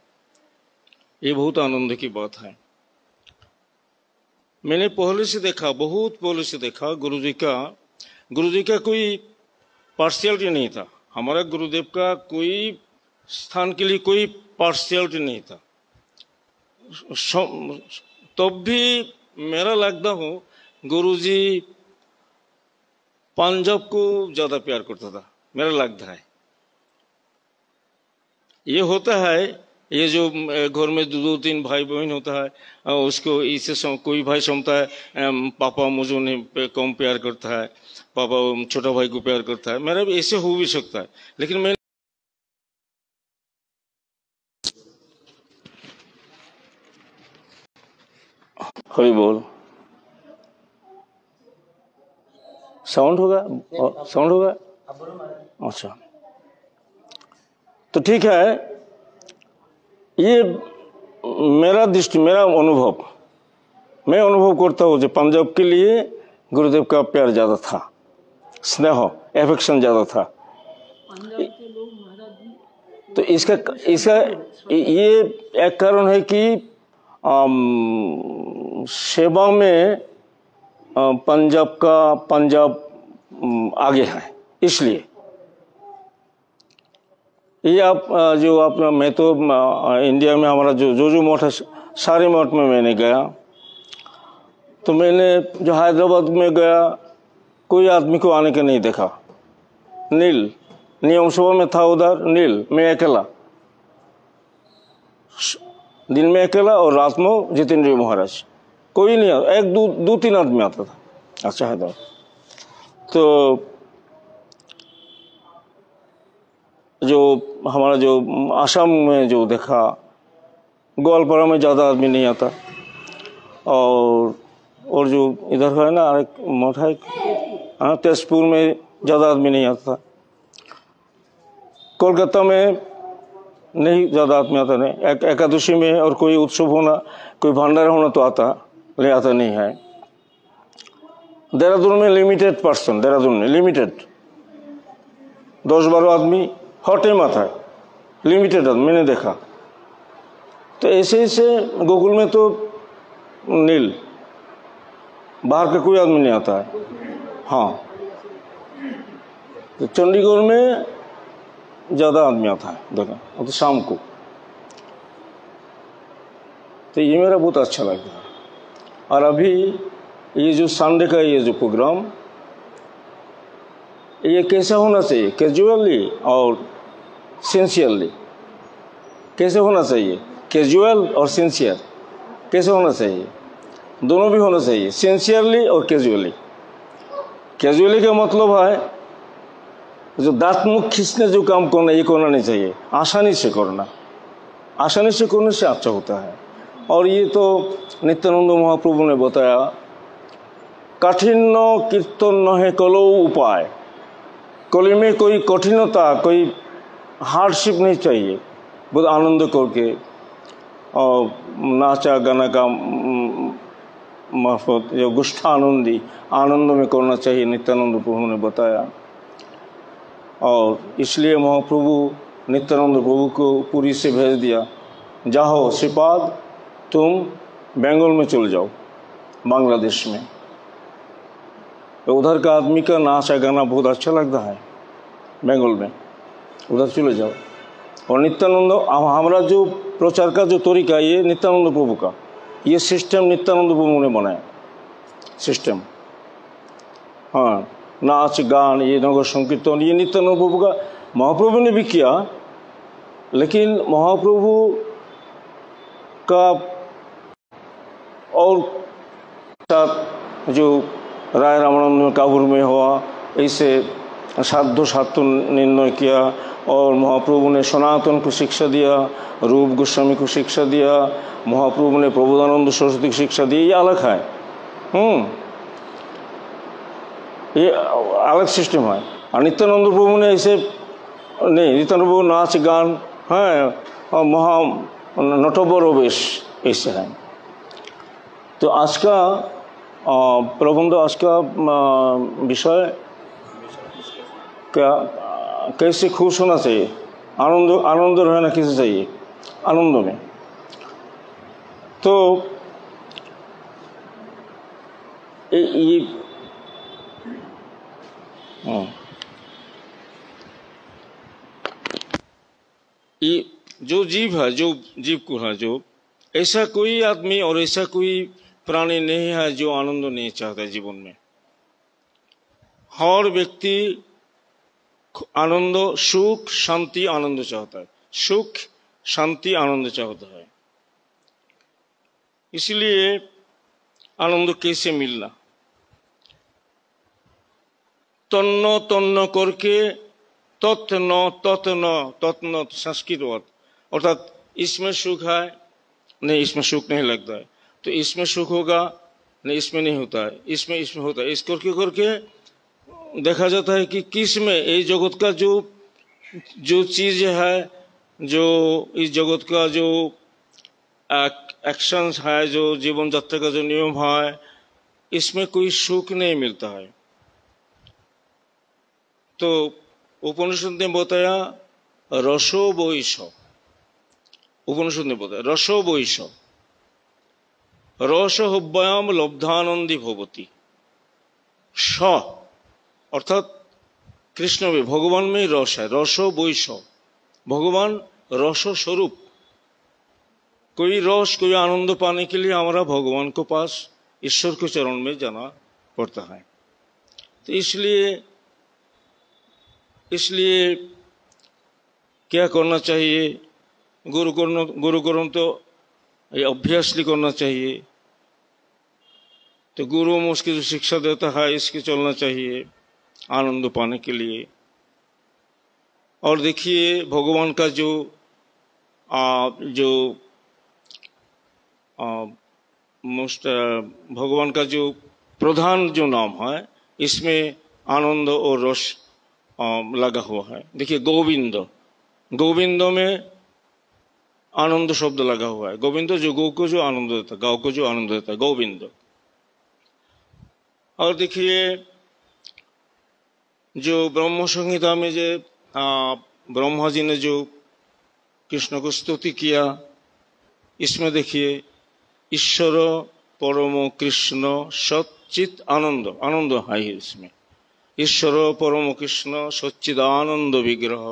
ये बहुत आनंद की बात है। मैंने पहले से देखा बहुत पहले से देखा गुरुजी का गुरुजी का कोई पार्शियलिटी नहीं था। हमारा गुरुदेव का कोई स्थान के लिए कोई पार्शियलिटी नहीं था। तब भी मेरा लगता हूँ गुरुजी पंजाब को ज़्यादा प्यार करता था, मेरा लगता है। ये होता है, ये जो घर में दो दो, तीन भाई बहन होता है उसको इससे कोई भाई समझता है पापा मुझे नहीं पे- कम प्यार करता है, पापा छोटा भाई को प्यार करता है, मेरा भी ऐसे हो भी सकता है, लेकिन मैं हरी बोल। साउंड होगा? साउंड होगा? अच्छा। तो ठीक है ये मेरा दृष्टि मेरा अनुभव मैं अनुभव करता हूँ जो पंजाब के लिए गुरुदेव का प्यार ज़्यादा था स्नेह एफेक्शन ज़्यादा था। तो इसका इसका ये एक कारण है कि सेवा में पंजाब का, पंजाब आगे है, इसलिए। ये आप जो आप, मैं तो इंडिया में हमारा जो जो जो मठ है, सारे मठ में मैंने गया। तो मैंने जो हैदराबाद में गया, कोई आदमी को आने के नहीं देखा। नील, नियम सभा में था उधर, नील, मैं अकेला। दिन में अकेला और रात में जितेंद्र महाराज। कोई नहीं आता। एक दो दो तीन आदमी आता था। अच्छा हैदराबाद तो। जो हमारा जो आसाम में जो देखा ग्वालपारा में ज़्यादा आदमी नहीं आता। और और जो इधर है ना एक मठ है हाँ तेजपुर में ज़्यादा आदमी नहीं आता था। कोलकाता में नहीं ज़्यादा आदमी आता नहीं एक, एकादशी में और कोई उत्सव होना कोई भंडारा होना तो आता। ले आता नहीं है देहरादून में लिमिटेड पर्सन देहरादून में लिमिटेड दस बारह आदमी हर टाइम आता है लिमिटेड आदमी मैंने देखा तो ऐसे ऐसे गोकुल में तो नील बाहर का कोई आदमी नहीं आता है हाँ तो चंडीगढ़ में ज़्यादा आदमी आता है, देखा तो शाम को। तो ये मेरा बहुत अच्छा लगता है। और अभी ये जो संडे का ये जो प्रोग्राम, ये कैसा होना चाहिए? कैजुअली और सिंसियरली कैसे होना चाहिए? कैजुअल और सिंसियर कैसे होना चाहिए? दोनों भी होना चाहिए सिंसियरली और कैजुअली कैजुअली का मतलब है, जो दांत मुख खींचने जो काम करना, ये करना नहीं चाहिए। आसानी से करना। आसानी से करने से अच्छा होता है। और ये तो नित्यानंद महाप्रभु ने बताया काठिन्य कीर्तन नहे कलो उपाय। कली में कोई कठिनता, कोई हार्डशिप नहीं चाहिए बहुत आनंद करके। और नाचा गाना का मार्फत जो गुष्ठा आनंदी आनंद में करना चाहिए, नित्यानंद प्रभु ने बताया। और इसलिए महाप्रभु नित्यानंद प्रभु को पुरी से भेज दिया जाओ श्रीपाद तुम बंगाल में चले जाओ, बांग्लादेश में। तो उधर का आदमी का नाच गाना बहुत अच्छा लगता है, बंगाल में। उधर चले जाओ। और नित्यानंद हम- हमारा जो प्रचार का जो तरीका ये नित्यानंद प्रभु का। ये सिस्टम नित्यानंद प्रभु ने बनाया। सिस्टम हाँ नाच, गान, ये नगर संकीर्तन, ये नित्यानंद प्रभु का महाप्रभु ने भी किया। लेकिन महाप्रभु का और साथ जो राय रामानंद में काबुल में हुआ ऐसे साध्य सात्य निर्णय किया और महाप्रभु ने सनातन को शिक्षा दिया, रूप गोस्वामी को शिक्षा दिया, महाप्रभु ने प्रबोधानंद सरस्वती को शिक्षा दी, ये अलग है। हम्म। ये अलग सिस्टम है। और नित्यानंद प्रभु ने ऐसे नहीं, नित्यानंद प्रभु नाच गान है, और महा नटबर वेश ऐसे है। तो आज का अ, प्रबंध आज का अ, विषय क्या कैसे खुश होना चाहिए आनंद आनंद रहना कैसे चाहिए आनंद में तो ये ये हाँ। ये जो जीव है जो जीव को है जो ऐसा कोई आदमी और ऐसा कोई प्राणी नहीं है जो आनंद नहीं चाहता जीवन में। हर व्यक्ति आनंद, सुख, शांति, आनंद चाहता है। सुख, शांति, आनंद चाहता है। इसलिए आनंद कैसे मिलना? तन्न तन्न करके तत् न तत् न तत् न संस्कृत बात अर्थात इसमें सुख है, नहीं, इसमें सुख नहीं लगता है। तो इसमें सुख होगा, नहीं, इसमें नहीं होता है। इसमें इसमें होता है। इस करके करके? देखा जाता है कि किसमें ये जगत का जो जो चीज़ है, जो इस जगत का जो एक्शंस है, जो जीवन यात्रा का जो नियम है, इसमें कोई सुख नहीं मिलता है। तो उपनिषद ने बताया, रसो वैश उपनिषद ने बताया, रसो वैश रस हव्याम लब्धानंदी भवती स अर्थात कृष्ण में भगवान में रस है रसो वैश भगवान रस स्वरूप कोई रस कोई आनंद पाने के लिए हमारा भगवान को पास ईश्वर के चरण में जाना पड़ता है तो इसलिए इसलिए क्या करना चाहिए गुरु करना गुरु करण तो ये अभ्यासली करना चाहिए तो गुरु में उसकी जो शिक्षा देता है इसके चलना चाहिए आनंद पाने के लिए। और देखिए भगवान का जो आ, जो मोस्ट भगवान का जो प्रधान जो नाम है इसमें आनंद और रस आ, लगा हुआ है। देखिए गोविंद। गोविंद में आनंद शब्द लगा हुआ है। गोविंद जो गौ को जो आनंद देता है गौ को जो आनंद देता है गोविंद। और देखिए जो ब्रह्म संहिता में जो आ, ब्रह्मा जी ने जो कृष्ण को स्तुति किया इसमें देखिए ईश्वर परम कृष्ण सच्चित आनंद आनंद है इसमें। ईश्वर परम कृष्ण सच्चिदानंद विग्रह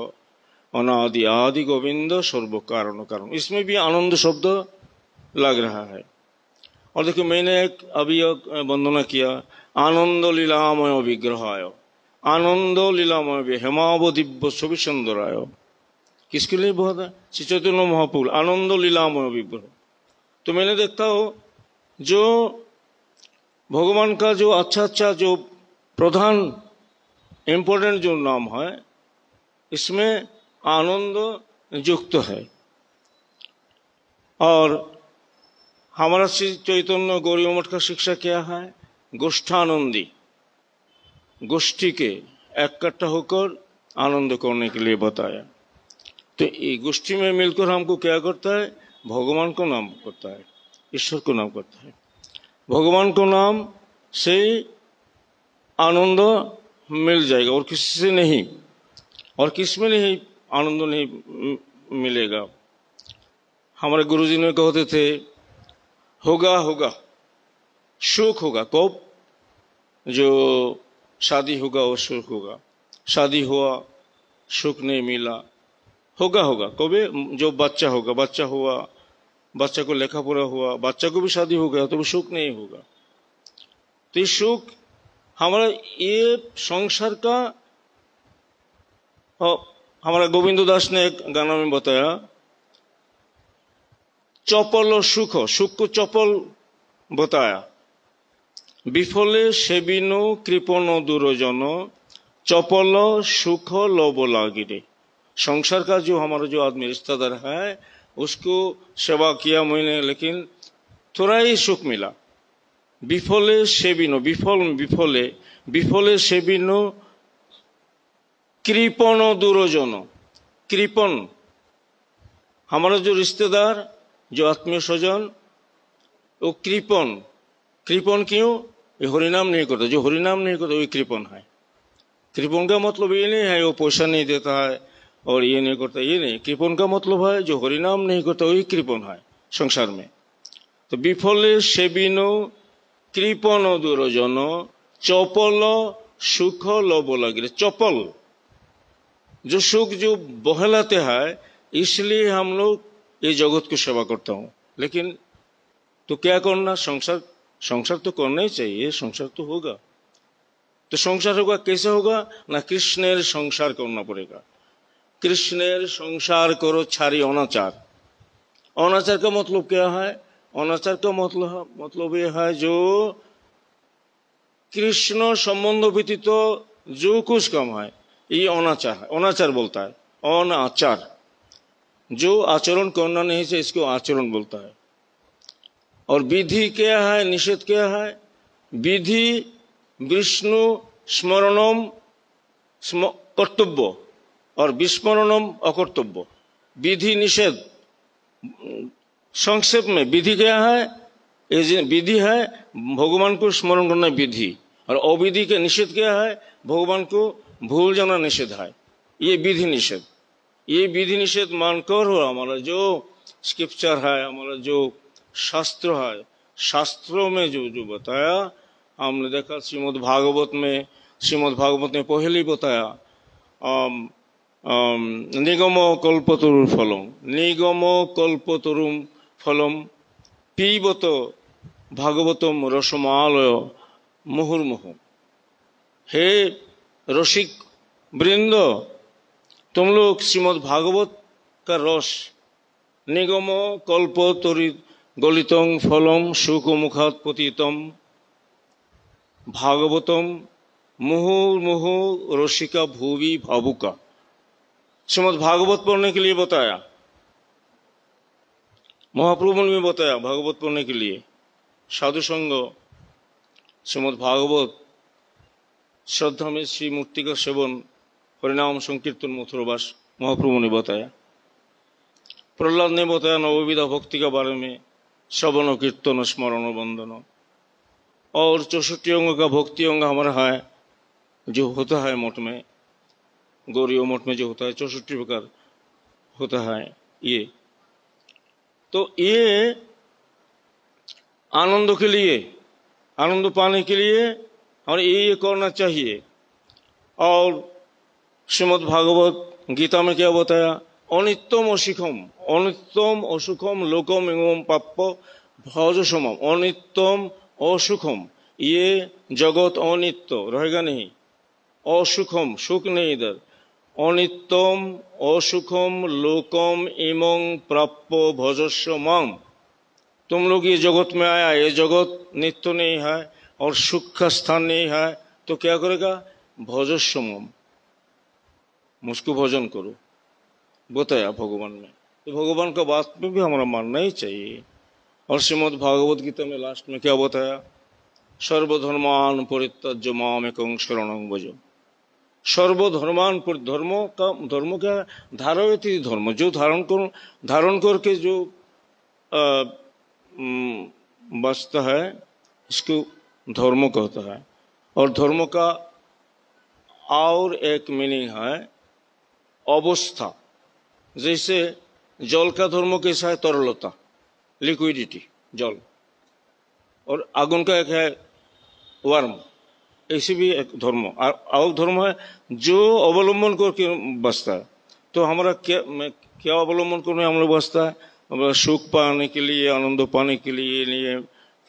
अनादि आदि गोविंद सर्व कारण। कारण इसमें भी आनंद शब्द लग रहा है। और देखिए मैंने एक अभी एक वंदना किया आनंद लीलामय विग्रह आनंद लीलामय हेमाव दिव्य सभी सुंदराय किसके लिए बहुत है श्री चैतन्य महापुर आनंद लीलामय विग्रह तो मैंने देखता हूँ जो भगवान का जो अच्छा अच्छा जो प्रधान इम्पोर्टेंट जो नाम है इसमें आनंद युक्त है और हमारा श्री चैतन्य गौरी मठ का शिक्षा क्या है गोष्ठानंदी गोष्ठी के इकट्ठा होकर आनंद करने के लिए बताया तो ये गोष्ठी में मिलकर हमको क्या करता है भगवान को नाम करता है ईश्वर को नाम करता है भगवान को नाम से आनंद मिल जाएगा और किसी से नहीं और किसमें नहीं आनंद नहीं मिलेगा हमारे गुरुजी ने कहते थे होगा होगा सुख होगा कब जो शादी होगा वो सुख होगा शादी हुआ सुख नहीं मिला होगा होगा कभी जो बच्चा होगा बच्चा हुआ बच्चा को लेखा पूरा हुआ बच्चा को भी शादी हो गया तो वो सुख नहीं होगा तो ये सुख हमारा ये संसार का हमारा गोविंद दास ने एक गाना में बताया चपल और सुख सुख को चपल बताया ବିଫଲେ ସେବିନୁ କୃପଣ ଦୂରଜନ चपल सुख लोभ लागिरे संसार का जो हमारा जो आदमी रिश्तेदार है उसको सेवा किया मैंने लेकिन थोड़ा ही सुख मिला विफले सेबिनो विफल विफले विफले सेबिनो कृपण दूरजन कृपण हमारा जो रिश्तेदार जो आत्मीय स्वजन वो कृपण कृपण क्यों ये हरिनाम नहीं करता जो हरिनाम नहीं करता वही कृपण है कृपण का मतलब ये नहीं है वो पैसा नहीं देता है और ये नहीं करता ये नहीं कृपण का मतलब है जो हरिनाम नहीं करता वही कृपण है संसार में तो विफले सेबिनो कृपण दूरजन चौपल सुख लोभ लगे चौपल जो सुख जो बहलाते हैं इसलिए हम लोग ये जगत को सेवा करता हूँ लेकिन तो क्या करना संसार संसार तो करना ही चाहिए, संसार तो होगा। तो संसार होगा, कैसे होगा? ना कृष्णेर संसार करना पड़ेगा। कृष्णेर संसार करो, छारी अनाचार। अनाचार का मतलब क्या है? अनाचार का मतलब मतलब ये है जो कृष्ण संबंध व्यतीत जो कुछ कम है, ये अनाचार है। अनाचार बोलता है। अनाचार। जो आचरण करना नहीं चाहिए, इसको आचरण बोलता है। और विधि क्या है, निषेध क्या है। विधि, विष्णु, स्मरणम कर्तव्य और विस्मरणम, अकर्तव्य। विधि, निषेध। संक्षेप में, विधि क्या है? विधि है, भगवान को स्मरण करना विधि। और अविधि के निषेध क्या है? भगवान को भूल जाना निषेध है। ये विधि, निषेध। ये विधि, निषेध मानकर हो हमारा जो स्क्रिप्चर है, हमारा जो शास्त्र है शास्त्रों में जो जो बताया हमने देखा श्रीमद् भागवत में श्रीमद् भागवत ने पहले ही बताया आम, आम, निगम कल्पतरु फलम निगम कल्पतरु फलम पीबत भागवतम रसमालय मुहुर्मुहु हे रसिक वृंद तुम लोग श्रीमद् भागवत का रस निगम कल्प तरित गलितम फलम सुख मुखात पतितम भागवतम मुहुर मुहु रसिका भूवि भावुका श्रीमद् भागवत पढ़ने के लिए बताया महाप्रभु ने बताया भागवत पढ़ने के लिए साधु संग श्रीमद् भागवत श्रद्धा में श्री मूर्ति का सेवन हरिनाम संकीर्तन मथुरवास महाप्रभु ने बताया प्रहलाद ने बताया नवविधा भक्ति के बारे में श्रवण कीर्तन स्मरण वंदन और चौसठी अंग का भक्ति अंग हमारा है जो होता है मठ में गौरी मठ में जो होता है चौसठी प्रकार होता है ये तो ये आनंद के लिए आनंद पाने के लिए हमें ये ये करना चाहिए और श्रीमद् भागवत गीता में क्या बताया अनित्यम अशिखम अनित्यम असुखम लोकम एवं पाप्य भौजसम अनित्यम असुखम ये जगत अनित्य रहेगा नहीं असुखम सुख नहीं इधर अनित्यम असुखम लोकम एवं प्राप्य भजस्व मम तुम लोग ये जगत में आया ये जगत नित्य नहीं है और सुख का स्थान नहीं है तो क्या करेगा भजस्व मम मुझको भोजन करो बताया भगवान में तो भगवान का बात में भी हमारा मानना ही चाहिए और श्रीमद भागवत गीता में लास्ट में क्या बताया सर्वधर्मान परित्यज माम एक शरण भजो सर्वधर्मान पर धर्मों का धर्म क्या है धारावती धर्म जो धारण कर धारण करके जो बचता है इसको धर्म कहता है और धर्म का और एक मीनिंग है अवस्था जैसे जल का धर्म कैसा है तरलता लिक्विडिटी जल और आगुन का एक है वर्म ऐसे भी एक धर्म और धर्म है जो अवलंबन करके बसता है तो हमारा क्या मैं क्या अवलंबन करने हम लोग बसता है हमारा सुख पाने के लिए आनंद पाने के लिए लिए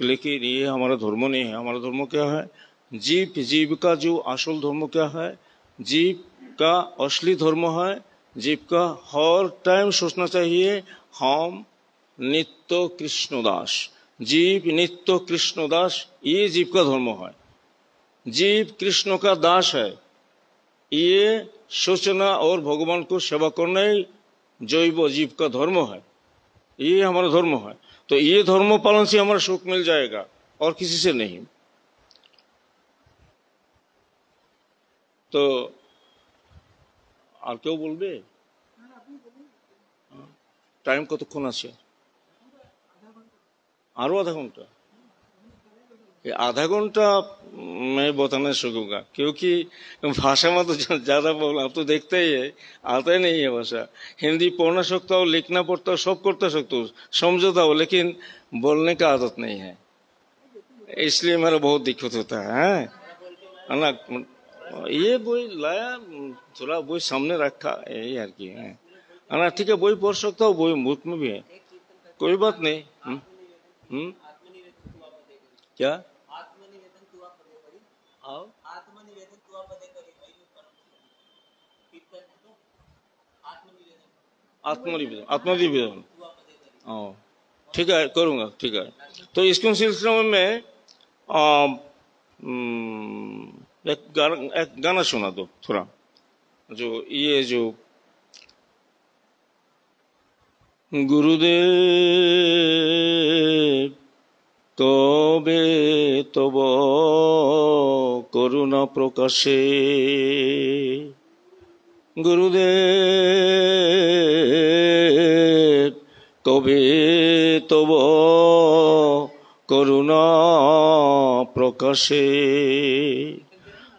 लेकिन ये हमारा धर्म नहीं है हमारा धर्म क्या है जीव जीव का जो असल धर्म क्या है जीव का असली धर्म है जीव का हर टाइम सोचना चाहिए हम नित्य कृष्णदास जीव नित्य कृष्णदास ये जीव का धर्म है जीव कृष्ण का दास है ये सोचना और भगवान को सेवा करना ही जैव जीव का धर्म है ये हमारा धर्म है तो ये धर्म पालन से हमारा सुख मिल जाएगा और किसी से नहीं তো আর কেউ বলবে টাইম কতক্ষণ আছে আরো आधा घंटा ये आधा घंटा मैं बताना सकूंगा क्योंकि भाषा में तो ज्यादा बोल आप तो देखते ही है आता ही नहीं है भाषा हिंदी पढ़ना सकता हो लिखना पढ़ता हो सब करता सकता हो समझता हो लेकिन बोलने का आदत नहीं है इसलिए मेरा बहुत दिक्कत होता है है ना ये বই लाया थोड़ा বই सामने रखा यही यार की है है ना ठीक है বই पढ़ सकता हूँ বই बुक में भी है कोई बात नहीं हम्म हम्म क्या आओ आत्मनिवेदन आत्मनिवेदन हाँ ठीक है करूँगा ठीक है तो इसके सिलसिले में मैं आ, हम्म, एक गाना एक गाना सुना दो थोड़ा जो ये जो গুরুদেব তবে তব করুণা প্রকাশে গুরুদেব কবে তব করুণা প্রকাশে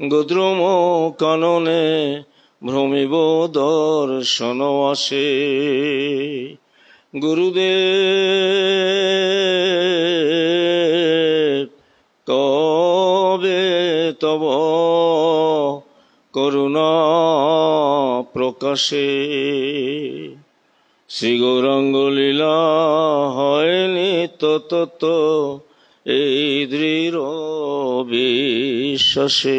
গদ্রম কাননে ভ্রমিব দর্শন আসে। গুরুদেব, কবে তব করুণা প্রকাশে? শ্রী গৌরাঙ্গ লীলা হয়নি তত এই দৃঢ় বিশ্বাসে।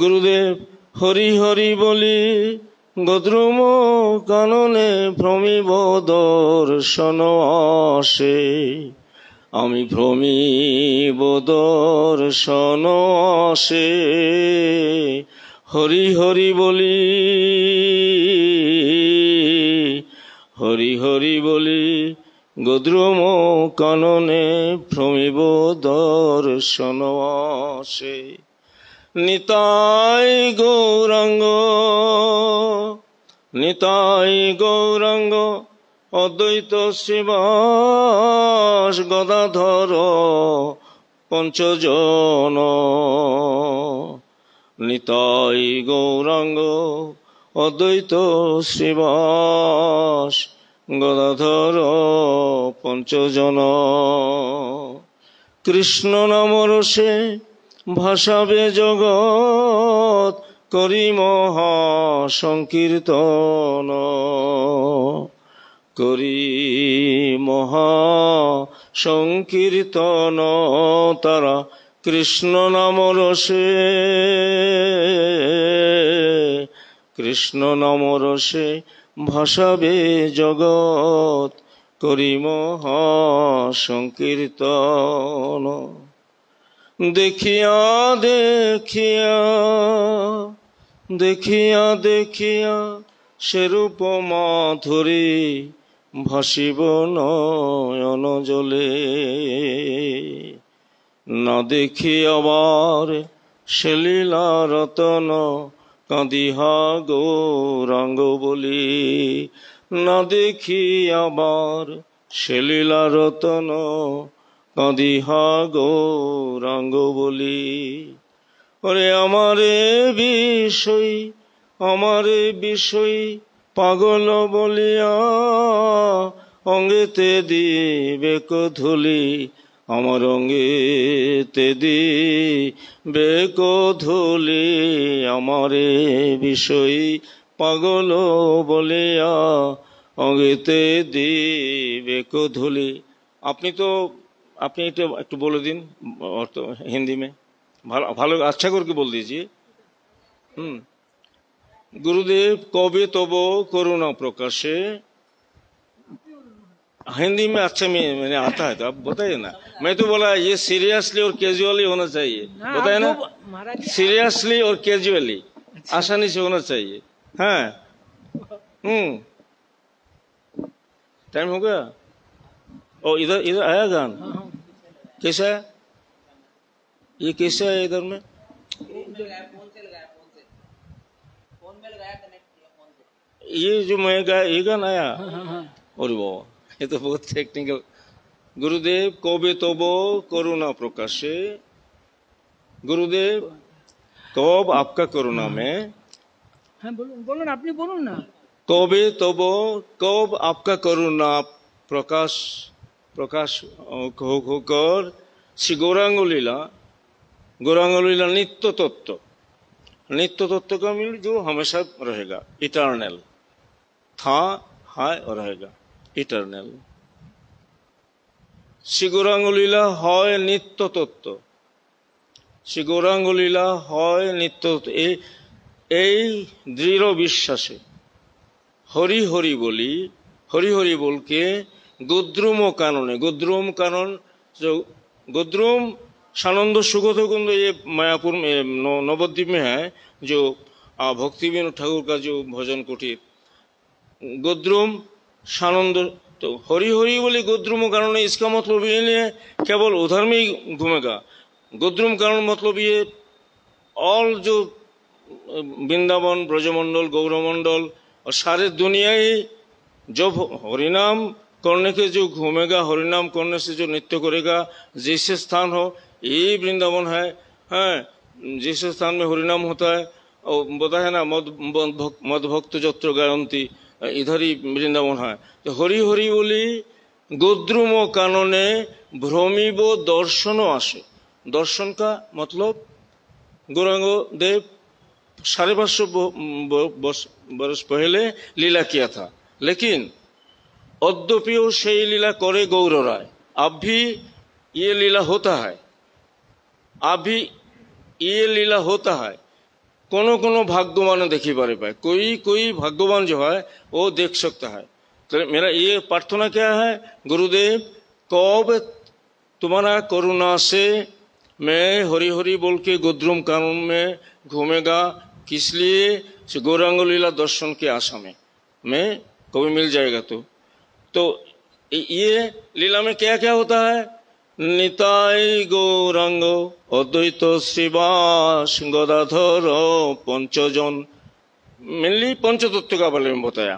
গুরুদেব হরি হরি বলি, গদ্রুম কাননে ভ্রমিব দর্শন আসে। আমি ভ্রমিব দর্শন আসে। হরি হরি বলি, হরি হরি বলি গদ্রুম কাননে ভ্রমিব দর্শন আসে। নিতাই গৌরাঙ্গ নিতাই গৌরাঙ্গ, অদ্বৈত শিবাস গদাধর পঞ্চজন। নিতাই গৌরাঙ্গ, অদ্বৈত শ্রীবাস গদাধর পঞ্চজন। কৃষ্ণ নাম রসে ভাসাবে জগৎ, করি মহা সংকীর্তন করি মহা সংকীর্তন তারা কৃষ্ণ নাম রসে। কৃষ্ণ নাম রসে ভাসাবে জগৎ, করি মহা সংকীর্তন দেখিয়া দেখিয়া দেখিয়া দেখিয়া সেরূপ মাধুরী ভাসিব নয়ন জলে। না দেখি আবার সেলীলা রতন কাঁদিহা গৌরাঙ্গ বলি, না দেখি আবার সেলীলা রতন। কাঁদিহা গৌরাঙ্গ বলি, ওরে আমারে বিষয় আমারে বিষয় পাগল বলিয়া অঙ্গেতে দিবে ধুলি আমার অঙ্গিতে দি বেকধুলি আমারে বিষয় পাগল বলিয়া অঙ্গিতে দি বেকধুলি আপনি তো, আপনি এটা একটু বলে দিন, অর্থ, হিন্দি মে। ভালো ভালো আচ্ছা করে বল দিয়েছি? হুম। গুরুদেব, কবে তব করুণা প্রকাশে हिंदी में अच्छे में मैंने आता है तो आप बताइए ना। मैं तो बोला ये सीरियसली और कैजुअली होना चाहिए। बताए ना। सीरियसली और कैजुअली आसानी से होना चाहिए। हाँ। हम्म। टाइम हो गया? ओ इधर इधर आया गान? कैसा है? ये कैसा है इधर में? ये जो मैं गाया ये गान आया? और वो ये तो बहुत टेक्निकल गुरुदेव कबे तब करुणा प्रकाशे गुरुदेव कब आपका करुणा में হ্যাঁ বলুন বলুন আপনি বলুন না कबे तब कब आपका करुणा प्रकाश प्रकाश हो होकर श्री गौरांग लीला गौरांग लीला नित्य तत्व नित्य तत्व का मिल जो हमेशा रहेगा इटर्नल था है और रहेगा इटर्नल শ্রী গৌরাঙ্গ লীলা হয় নিত্য তত্ত্ব শ্রী গৌরাঙ্গ লীলা হয় নিত্য তত্ত্ব। এই এই দৃঢ় বিশ্বাসে হরি হরি বলি হরি হরি बोल के गुद्रुम कानन है गुद्रुम कानन जो गुद्रुम सानंद सुगत कुंद ये मायापुर में नव- नवद्वीप में है जो आ, भक्ति विनोद ठाकुर का जो भजन कुटीर गुद्रुम सानंद तो हरि हरि बोले गुद्रुम कारण इसका मतलब ये नहीं है केवल उधर में ही घूमेगा गुद्रुम कारण मतलब ये ऑल जो वृंदावन ब्रजमंडल गौरमंडल और सारे दुनिया ही जब हरिनाम करने के जो घूमेगा हरिनाम करने से जो नृत्य करेगा जैसे स्थान हो यही वृंदावन है हैं जिस स्थान में हरिनाम होता है और बताया है ना मद मद भक- मद भक्त जत्र गायंती ইধরি বৃন্দাবন হয়। তো হরি হরি বলি, গোদ্রুম কাননে ভ্রমিব দর্শনও আসে। দর্শন কা মতলব? গৌরাঙ্গ দেব, সাড়ে পাঁচশো বরস পহেলে লীলা কিয়া থা। লেকিন, অদ্যপিও সেই লীলা করে গৌর রায়। আভি ইয়ে লীলা হতা হয়। আভি ইয়ে লীলা হতা হয়। कोनो कोनो भाग्यवान देखी पारे पाए कोई कोई भाग्यवान जो है वो देख सकता है तो मेरा ये प्रार्थना क्या है गुरुदेव कब तुम्हारा करुणा से मैं हरी हरी बोल के गोद्रुम कानून में घूमेगा किस लिए से गौरांग लीला दर्शन के आशा में मैं कभी मिल जाएगा तो तो ये लीला में क्या क्या होता है নিতাই গৌরাঙ্গ, অদ্বৈত শ্রীবাস, গদাধর পঞ্চজন। মেনলি পঞ্চতত্ত্ব বোতায়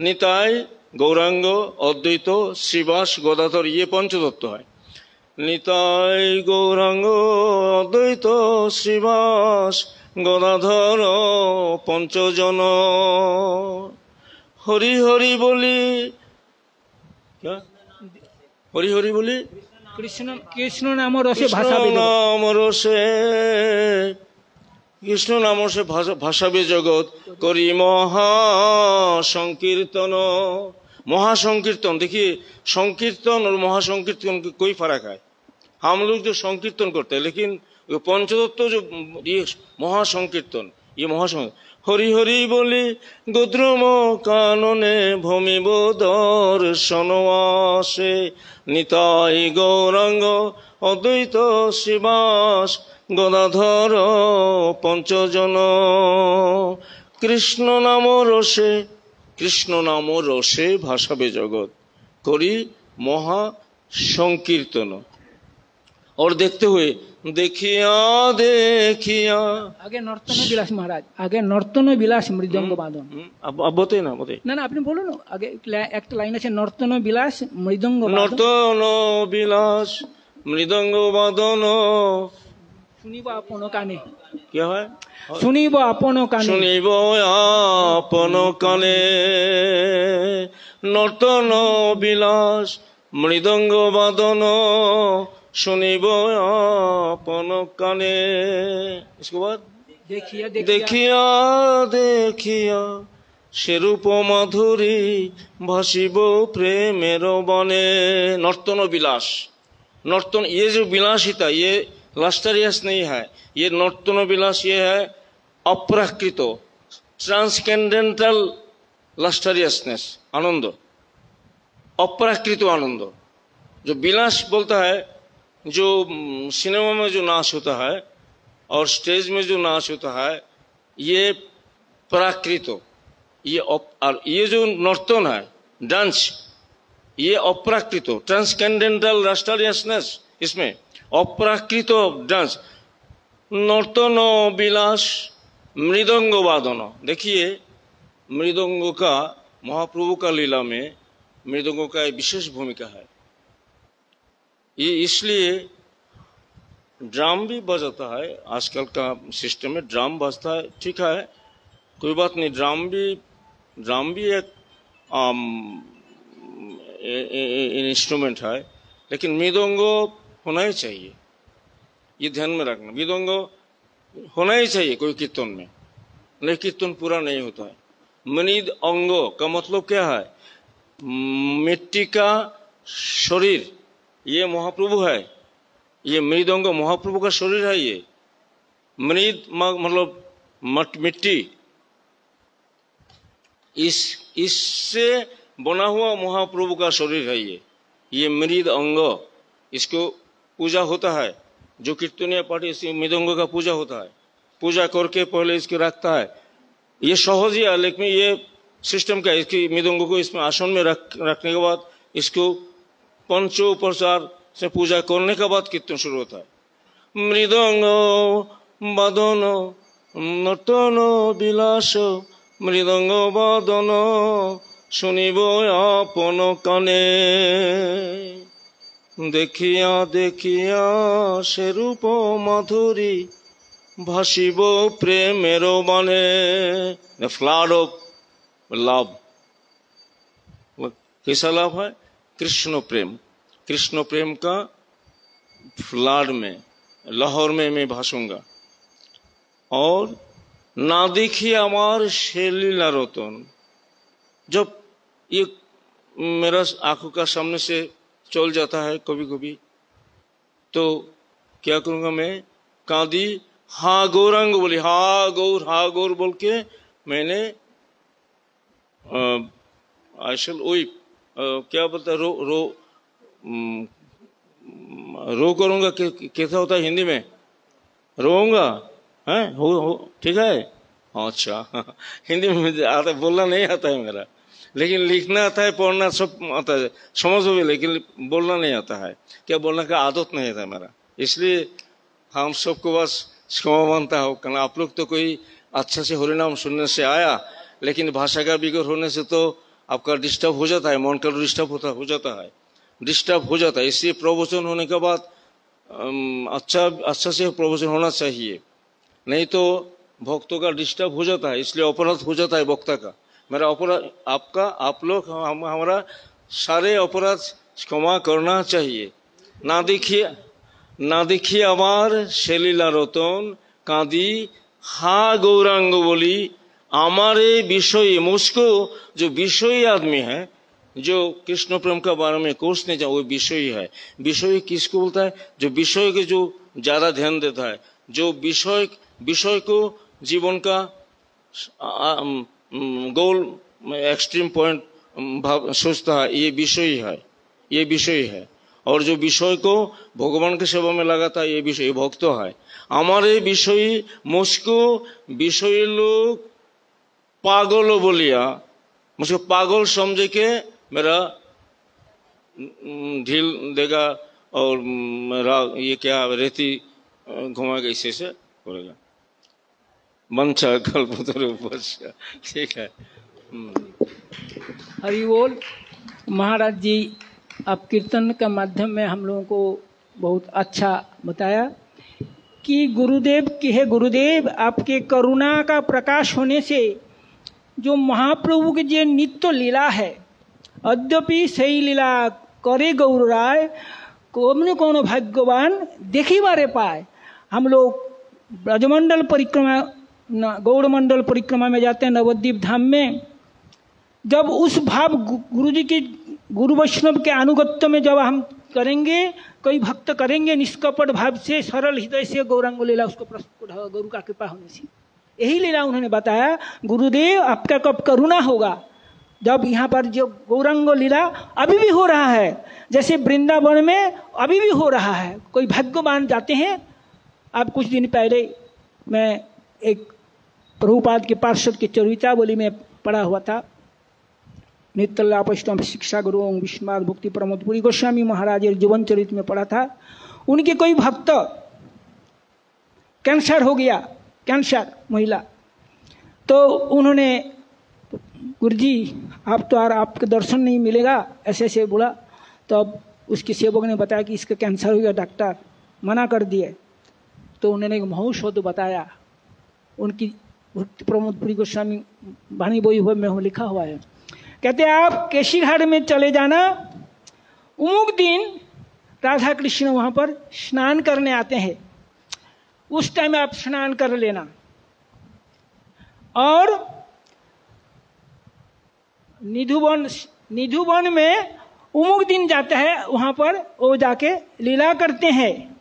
নিতাই গৌরাঙ্গ, অদ্বৈত শ্রীবাস, গদাধর ইয়ে পঞ্চতত্ত্ব হয়। নিতাই গৌরাঙ্গ, অদ্বৈত শ্রীবাস, গদাধর পঞ্চজন। হরি হরি বলি হ্যাঁ? হরি হরি বলি? কৃষ্ণ কৃষ্ণ নাম রসে ভাষা কৃষ্ণ নাম রসে কৃষ্ণ নাম রসে ভাষা- ভাষাবে জগৎ করি মহা संकीर्तन महासंकीर्तन देखिए संकीर्तन और महासंकीर्तन की कोई फर्क है हम लोग जो संकीर्तन करते हैं लेकिन वो पंचतत्व जो ये महासंकीर्तन ये महासंग हरि हरि बोली गोद्रम कानने भूमिब दर्शन आसे निताई गौरांग अद्वैत शिवास गदाधर पंचजन কৃষ্ণ নাম রসে কৃষ্ণ নাম রসে ভাসাবে জগৎ করি মহা সংকীর্তন और देखते हुए দেখিয়া দেখিয়া। আগে নর্তন বিলাস মহারাজ আগে নর্তন বিলাস মৃদঙ্গ বাদন বোতে না বোতে না না আপনি বলুন আগে একটা লাইন আছে নর্তন বিলাস মৃদঙ্গ নর্তন বিলাস মৃদঙ্গ বাদন শুনিব আপন কানে। কি হয়? শুনিব আপন কানে। শুনিব আপন কানে। নর্তন বিলাস মৃদঙ্গ বাদন सुनिब अपन काने इसके बाद देखिए দেখিয়া দেখিয়া সেরূপ মাধুরী ভাসিব প্রেমের বনে नर्तन विलास नर्तन ये जो विलासिता ये लस्टरियस नहीं है ये नर्तन विलास ये है अप्राकृत ट्रांसकेंडेंटल लस्टरियसनेस आनंद अप्राकृत आनंद जो विलास बोलता है जो सिनेमा में जो नाच होता है और स्टेज में जो नाच होता है, ये प्राकृत ये और ये जो नर्तन है, डांस, ये अप्राकृत ट्रांसकेंडेंटल रास्टरियसनेस इसमें अप्राकृत डांस। नर्तन विलास मृदंग वादन देखिए, मृदंग का, महाप्रभु का लीला में मृदंगों का विशेष भूमिका है। ये इसलिए ड्राम भी बजाता है, आजकल का सिस्टम में ड्राम बजता है, ठीक है। कोई बात नहीं, ड्राम भी ड्राम भी एक इंस्ट्रूमेंट है, लेकिन मृदंगो होना ही चाहिए। ये ध्यान में रखना, मृदंगो होना ही चाहिए कोई कीर्तन में, नहीं, कीर्तन पूरा नहीं होता है। मृद अंगो का मतलब क्या है? मिट्टी का शरीर ये महाप्रभु है। ये मृदंग महाप्रभु का शरीर है ये। मृद मतलब मट मिट्टी। इस इससे बना हुआ महाप्रभु का शरीर है ये। ये मृद अंग। इसको पूजा होता है। जो कीर्तनिया पार्टी इसी मृदंग का पूजा होता है। पूजा करके पहले इसको रखता है। ये सहज ही है, लेकिन ये सिस्टम क्या है? इसकी मृदंग को इसमें आसन में रख रखने के बाद इसको पंचोपचार से पूजा करने के बाद कीर्तन शुरू होता है मृदंग বাদন নর্তন বিলাস মৃদঙ্গ বাদন শুনিব আপন কানে দেখিয়া দেখিয়া সেরূপ মাধুরী ভাসিব প্রেমের বানে ফ্লাড অফ লাভ कैसा लाभ है कृष्ण प्रेम कृष्ण प्रेम का फ्लाड में, लाहौर में मैं भासूँगा और ना देखिए अमार शेलीला रतन जब ये मेरा आँखों का सामने से चल जाता है कभी कभी तो क्या करूँगा मैं? कांदी, हा गौरंग बोली, हा गौर हा गौर बोल के मैंने आई शल ओई क्या बोलता रो रो रो करूँगा कैसा होता है हिंदी में? रोऊँगा, हैं? हो हो, ठीक है? अच्छा हिंदी में आता बोलना नहीं आता है मेरा। लेकिन लिखना आता है, पढ़ना सब आता है, समझ भी, लेकिन बोलना नहीं आता है। क्या बोलने का आदत नहीं था मेरा। इसलिए हम सबको बस क्षमा मानता हो कारण आप लोग तो कोई अच्छा से हरिनाम सुनने से आया, लेकिन भाषा का बिगड़ होने से तो आपका डिस्टर्ब हो जाता है मन का डिस्टर्ब होता हो जाता है डिस्टर्ब हो जाता है इसलिए प्रवचन होने के बाद अम, अच्छा अच्छा से प्रवचन होना चाहिए नहीं तो भक्तों का डिस्टर्ब हो जाता है इसलिए अपराध हो जाता है वक्ता का मेरा अपराध आपका आप लोग हम हमारा सारे अपराध क्षमा करना चाहिए ना देखिए ना देखिए আমার শেলিলা রতন কাঁদি হা गौरांग बोली हमारे विषय मुझको जो विषयी आदमी है जो कृष्ण प्रेम का बारे में कोर्स नहीं जा वो विषयी है विषयी किसको बोलता है जो विषय के जो ज़्यादा ध्यान देता है जो विषय विषय को जीवन का गोल एक्सट्रीम पॉइंट भाव सोचता है ये विषय है ये विषय है और जो विषय को भगवान के सेवा में लगाता है ये विषय भक्त है हमारे विषय मुझको विषय लोग पागल बोलिया। मुझको पागल समझ के मेरा ढील देगा और मेरा ये क्या रेती घुमाएगा इसी से करेगा मंचा कल्पतरु ठीक है। हरि बोल। महाराज जी, आप कीर्तन के माध्यम में हम लोगों को बहुत अच्छा बताया कि गुरुदेव, की है गुरुदेव, आपके करुणा का प्रकाश होने से जो महाप्रभु के जो नित्य लीला है, अद्यपि सही लीला करे गौर राय कौन कौन भाग्यवान देखी बारे पाए हम लोग ब्रजमंडल परिक्रमा गौड़मंडल परिक्रमा में जाते हैं नवद्वीप धाम में। जब उस भाव गुरु जी के, गुरु वैष्णव के अनुगत्य में जब हम करेंगे, कई भक्त करेंगे, निष्कपट भाव से सरल हृदय से गौरांग लीला उसको प्रस्तुत गुरु का कृपा होने से। यही लीला उन्होंने बताया, गुरुदेव, आपका कब करुणा होगा। जब यहाँ पर जो गौरांग लीला अभी भी हो रहा है, जैसे वृंदावन में अभी भी हो रहा है, कोई भाग्यवान जाते हैं? अब कुछ दिन पहले मैं एक प्रभुपाद के पार्षद की चरितावली में पढ़ा हुआ था। नित्यल्ला वैष्णव शिक्षा गुरु ओम विश्वनाथ भक्ति प्रमोदपुरी गोस्वामी महाराज जीवन चरित में पढ़ा था। उनके कोई भक्त कैंसर हो गया कैंसर महिला। तो उन्होंने गुरु जी आप तो यार आपके दर्शन नहीं मिलेगा, ऐसे ऐसे बोला। तो अब उसके सेवक ने बताया कि इसका कैंसर हो गया, डॉक्टर मना कर दिए। तो उन्होंने एक महौषध बताया। उनकी भक्ति प्रमोदपुरी गोस्वामी वाणी बोई हुए में लिखा हुआ है। कहते हैं, आप केशी घाट में चले जाना। उमुक दिन राधा कृष्ण वहाँ पर स्नान करने आते हैं। उस टाइम आप स्नान कर लेना। और निधुवन निधुवन में उमुक दिन जाता है, वहाँ पर वो जाके लीला करते हैं।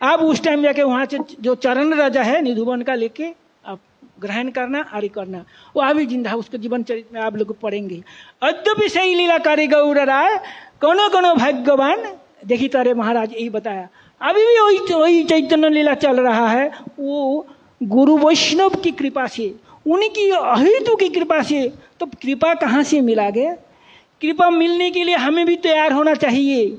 आप उस टाइम जाके वहाँ से जो चरण राजा है, निधुवन का लेके आप ग्रहण करना आदि करना। वो अभी ज़िंदा उसके जीवन चरित्र में आप लोग पढ़ेंगे। अद्यपि सही लीला करे गौर राय कोनो कोनो भाग्यवान देखी तारे महाराज यही बताया। अभी भी वही वही चैतन्य लीला चल रहा है। वो गुरु वैष्णव की कृपा से, उनकी अहितु की कृपा से तो कृपा कहाँ से मिला गया? कृपा मिलने के लिए हमें भी तैयार होना चाहिए।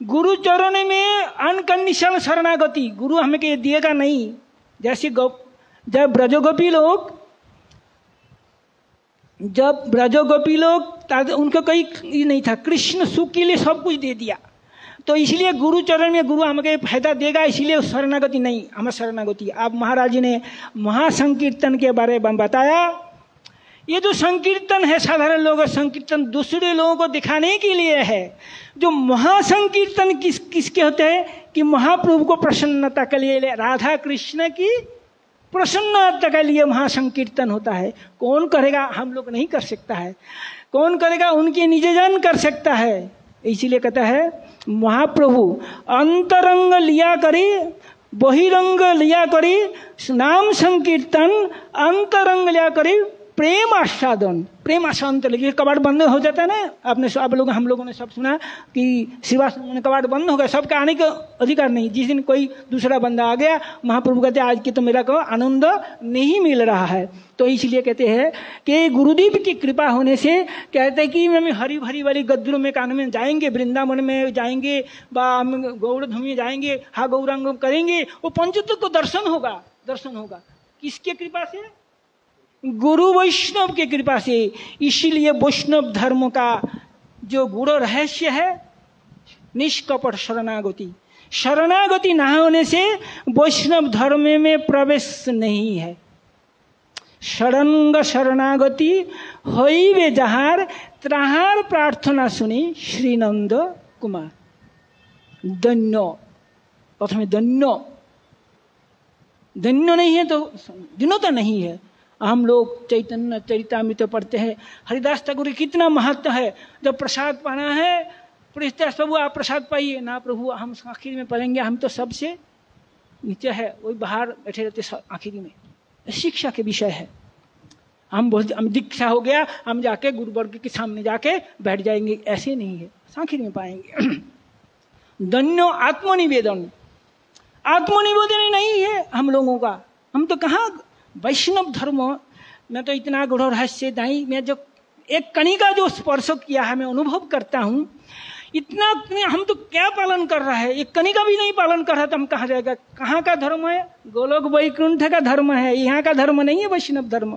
गुरु चरण में अनकंडीशन शरणागति, गुरु हमें के दिएगा नहीं। जैसे गौ जब ब्रजोगोपी लोग जब ब्रजोगोपी लोग उनको कोई नहीं था। कृष्ण सुख के लिए सब कुछ दे दिया। तो इसलिए गुरु चरण में गुरु हमें फ़ायदा देगा, इसलिए शरणागति नहीं हमें शरणागति। आप महाराज जी ने महासंकीर्तन के बारे में बताया। ये जो संकीर्तन है, साधारण लोग, संकीर्तन दूसरे लोगों को दिखाने के लिए है। जो महासंकीर्तन किस, किसके होते हैं? कि महाप्रभु को प्रसन्नता के लिए, राधा कृष्ण की प्रसन्नता के लिए महासंकीर्तन होता है। कौन करेगा? हम लोग नहीं कर सकता है। कौन करेगा? उनके निजजन कर सकता है। इसीलिए कहता है महाप्रभु अंतरंग लिया करी बहिरंग लिया करी नाम संकीर्तन अंतरंग लिया करी प्रेम आस्वादन। प्रेम आस्वादन तो लेकिन कबाड़ बंद हो जाता है ना, आपने सब लोग, हम लोगों ने सब सुना कि शिवा कबाड़ बंद हो गया सबका आने का अधिकार नहीं। जिस दिन कोई दूसरा बंदा आ गया, महाप्रभु कहते आज के तो मेरा को आनंद नहीं मिल रहा है। तो इसलिए कहते हैं कि गुरुदेव की कृपा होने से कहते हैं कि हम हरी भरी वाली गद्दरों में, कान में जाएँगे, वृंदावन में जाएँगे, बा, हम गौरधम में जाएँगे, हा गौरांग करेंगे, वो पंचतत्व को दर्शन होगा दर्शन होगा। किसके कृपा से? गुरु वैष्णव के कृपा से इसीलिए वैष्णव धर्म का जो गुड़ रहस्य है, निष्कपट शरणागति। शरणागति ना होने से वैष्णव धर्म में प्रवेश नहीं है। शरणंग शरणागति हईबे जहार, त्राहार प्रार्थना सुनी श्रीनंद कुमार। धन्य प्रथम धन्य धन्य नहीं है तो धन्यता तो नहीं है। हम लोग चैतन्य चरितामृत पढ़ते हैं। हरिदास ठाकुर कितना महत्व है। जब प्रसाद पाना है प्रभु, आप प्रसाद पाइए। ना प्रभु, हम आखिर में पढ़ेंगे, हम तो सबसे नीचे है। वही बाहर बैठे रहते आखिरी में। शिक्षा के विषय है। हम बहुत, हम दीक्षा हो गया, हम जाके गुरु वर्ग के सामने जाके बैठ जाएँगे। ऐसे नहीं है। आखिर में पाएँगे। धन्य आत्मनिवेदन। आत्मनिवेदन नहीं है हम लोगों का। हम तो कहाँ वैष्णव धर्म, मैं तो इतना गढ़ रहस्य दाई, मैं जो एक कणी का जो स्पर्श किया है, मैं अनुभव करता हूँ, इतना हम तो क्या पालन कर रहा है? एक कणी का भी नहीं पालन कर रहा तो हम कहाँ जाएगा? कहाँ का धर्म है? गोलोक वैकुंठ का धर्म है, यहाँ का धर्म नहीं है वैष्णव धर्म।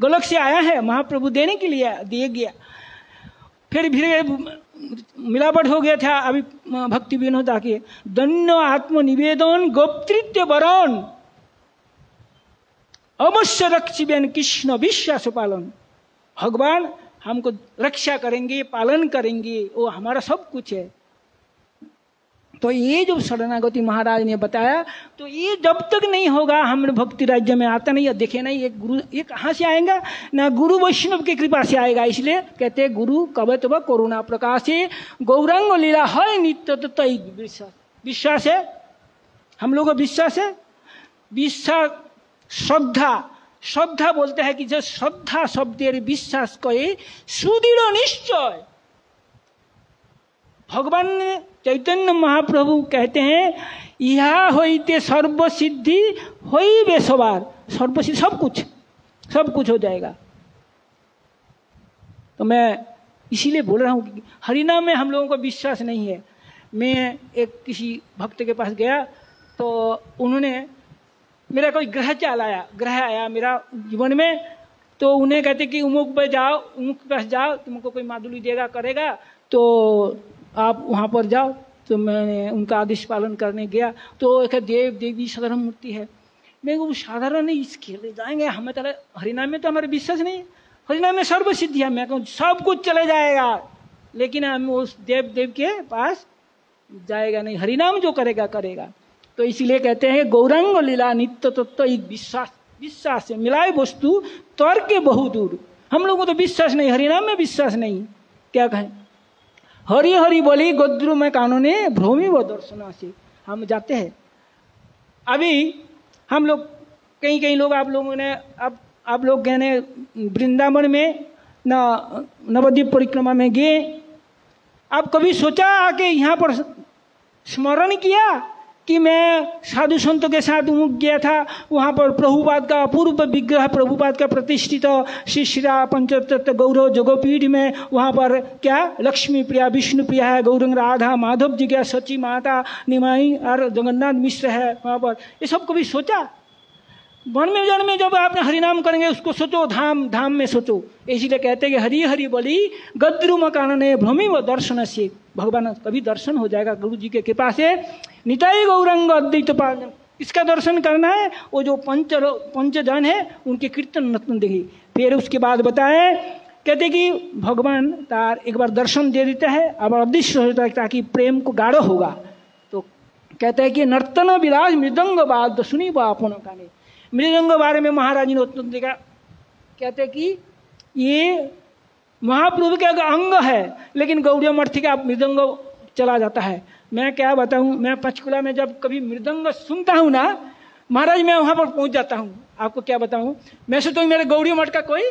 गोलोक से आया है, महाप्रभु देने के लिए दिए गया। फिर धीरे मिलावट हो गया था, अभी भक्ति विनोद आके दन्य आत्मनिवेदन गोप्तृत्व वरण अवश्य रक्षिबेन कृष्ण विश्वास पालन। भगवान हमको रक्षा करेंगे, पालन करेंगे, वो हमारा सब कुछ है। तो ये जो शरणागति महाराज ने बताया तो ये जब तक नहीं होगा, हम भक्ति राज्य में आता नहीं है देखे नहीं ये गुरु, ये कहाँ से आएगा? ना गुरु वैष्णव की कृपा से आएगा, इसलिए कहते हैं, गुरु कवत व करुणा प्रकाशे, गौरांग लीला है नित्य तो तय विश्वास। विश्वास है? हम लोगों विश्वास है? विश्वास श्रद्धा श्रद्धा बोलते हैं कि जो श्रद्धा शब्देर বিশ্বাস করে সুদৃঢ় নিশ্চয় भगवान चैतन्य महाप्रभु कहते हैं यह होते सर्व सिद्धि हो बेसवार सर्व सिद्धि सब कुछ सब कुछ हो जाएगा तो मैं इसीलिए बोल रहा हूँ कि हरिनाम में हम लोगों को विश्वास नहीं है मैं एक किसी भक्त के पास गया तो उन्होंने मेरा कोई ग्रह चाल आया ग्रह आया मेरा जीवन में तो उन्हें कहते कि उमुक पे जाओ, उमुक पास जाओ, तुमको कोई माधुरी देगा, करेगा तो आप वहाँ पर जाओ। तो मैंने उनका आदेश पालन करने गया। तो एक देव देवी साधारण मूर्ति है। मैं वो साधारण नहीं इसके लिए जाएँगे, हमें तो हरिनाम में तो हमारे विश्वास नहीं। हरिनाम में सर्व सिद्धि है, मैं कहूँ, सब कुछ चले जाएगा। लेकिन हम उस देव देव के पास जाएगा नहीं। हरिनाम जो करेगा करेगा। तो इसलिए कहते हैं, गौरंग लीला नित्य तत्व एक विश्वास विश्वास से मिलाए वस्तु, तर्क के बहु दूर। हम लोगों को तो विश्वास नहीं, हरिनाम में विश्वास नहीं। क्या कहें? हरि हरि बोली, गोद्रु में कानूने, भ्रोमी व दर्शना से। हम जाते हैं। अभी हम लोग, कहीं कहीं लोग, आप लोगों ने अब आप लोग गए ने वृंदावन में, न नवद्वीप परिक्रमा में गए। आप कभी सोचा आके यहाँ पर स्मरण किया? कि मैं साधु संतों के साथ मुख गया था, वहाँ पर प्रभुपाद का अपूर्व विग्रह प्रभुपाद का प्रतिष्ठित श्री श्रीरा पंचतत्व गौरव जगोपीठ में, वहाँ पर क्या? लक्ष्मी प्रिया, विष्णु प्रिया है, गौरंग राधा, माधव जी क्या, सची माता, निमाई और जगन्नाथ मिश्र है वहाँ पर। ये सब कभी सोचा? वन में जन में जब आप हरिनाम करेंगे, उसको सोचो, धाम धाम में सोचो। इसीलिए कहते हैं कि हरि हरि बोली गद्रु मकान ने भ्रमी व दर्शन से भगवान कभी दर्शन हो जाएगा गुरु जी के कृपा से। निताई गौरंग अद्वैत पालन इसका दर्शन करना है, वो जो पंच पंचजन है, उनके कीर्तन रत्न देखी फिर उसके बाद बताए, कहते कि भगवान तार एक बार दर्शन दे देता है, अब अदृश्य होता है ताकि प्रेम को गाढ़ो होगा। तो कहते हैं कि नर्तन विराज मृदंग बाद, सुनी बापन का मृदंग बारे में महाराज ने देखा कहते कि ये महाप्रभु का अंग है, लेकिन गौड़िया मठ का मृदंग चला जाता है? मैं क्या बताऊँ? मैं पंचकुला में जब कभी मृदंग सुनता हूँ ना, महाराज, मैं वहाँ पर पहुँच जाता हूँ। आपको क्या बताऊँ? मैं सोचता हूँ मेरे गौड़िया मठ का कोई,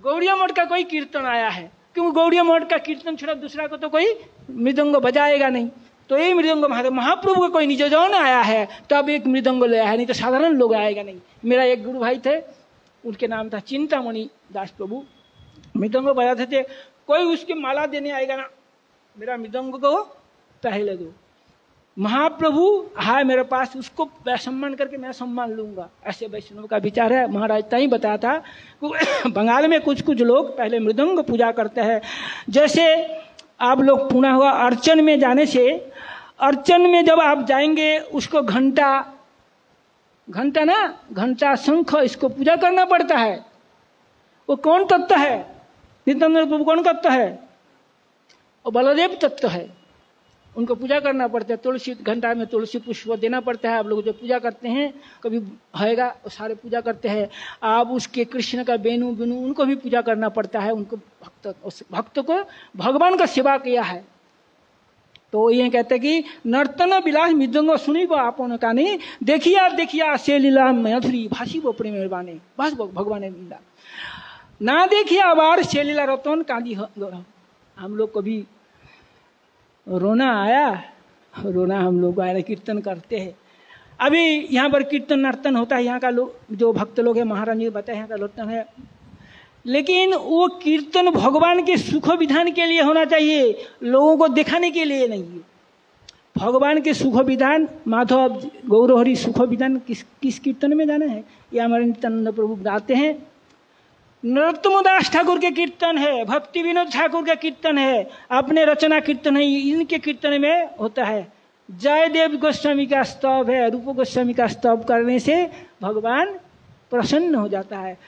गौड़िया मठ का कोई कीर्तन आया है। क्योंकि गौड़िया मठ का कीर्तन छोड़ा दूसरा को तो कोई मृदंग बजाएगा नहीं। तो ये मृदंग महाराज महाप्रभु का कोई निज जौन आया है तो अब एक मृदंग ले आया नहीं तो साधारण लोग आएगा नहीं। मेरा एक गुरु भाई थे, उनके नाम था चिंतामणि दास प्रभु। मृदंग बजाते थे, कोई उसकी माला देने आएगा ना? मेरा मृदंग को पहले दो। महाप्रभु है मेरे पास, उसको सम्मान करके मैं सम्मान लूँगा। ऐसे वैष्णव का विचार है। महाराज तई बताया था बंगाल में कुछ कुछ लोग पहले मृदंग पूजा करते हैं। जैसे आप लोग पुनः हुआ अर्चन में जाने से, अर्चन में जब आप जाएँगे, उसको घंटा घंटा ना, घंटा शंख इसको पूजा करना पड़ता है। वो कौन तत्व है? नित्यानंद प्रभु कौन तत्व है? और बलदेव तत्व है। उनको पूजा करना पड़ता है। तुलसी घंटा में तुलसी पुष्प देना पड़ता है। आप लोग जो पूजा करते हैं, कभी होएगा सारे पूजा करते हैं, आप उसके कृष्ण का बेनु बेनु, उनको भी पूजा करना पड़ता है। उनको भक्त, उस भक्त को भगवान का सेवा किया है। तो ये कहते कि, नर्तन विलास मृदंग सुनी वो आप का नहीं देखिया देखिया, से लीला मधुरी भाषी वो प्रेम बस भगवान लीला। ना देखिए आबार से लीला रतन कांदी हम लोग कभी रोना आया। रोना हम लोग आया, कीर्तन करते हैं। अभी यहाँ पर कीर्तन नर्तन होता है, यहाँ का लोग जो भक्त लोग हैं महाराज जी बताए, यहाँ का कीर्तन है। लेकिन वो कीर्तन भगवान के सुख विधान के लिए होना चाहिए, लोगों को दिखाने के लिए नहीं। भगवान के सुख विधान, माधव गौरहरि सुख विधान किस किस कीर्तन में जाना है? ये हमारे नित्यानंद प्रभु गाते हैं। नरोत्तम दास ठाकुर के कीर्तन है, भक्ति विनोद ठाकुर का कीर्तन है, अपने रचना कीर्तन है, इनके कीर्तन में होता है। जय देव गोस्वामी का स्तव है, रूप गोस्वामी का स्तव करने से भगवान प्रसन्न हो जाता है।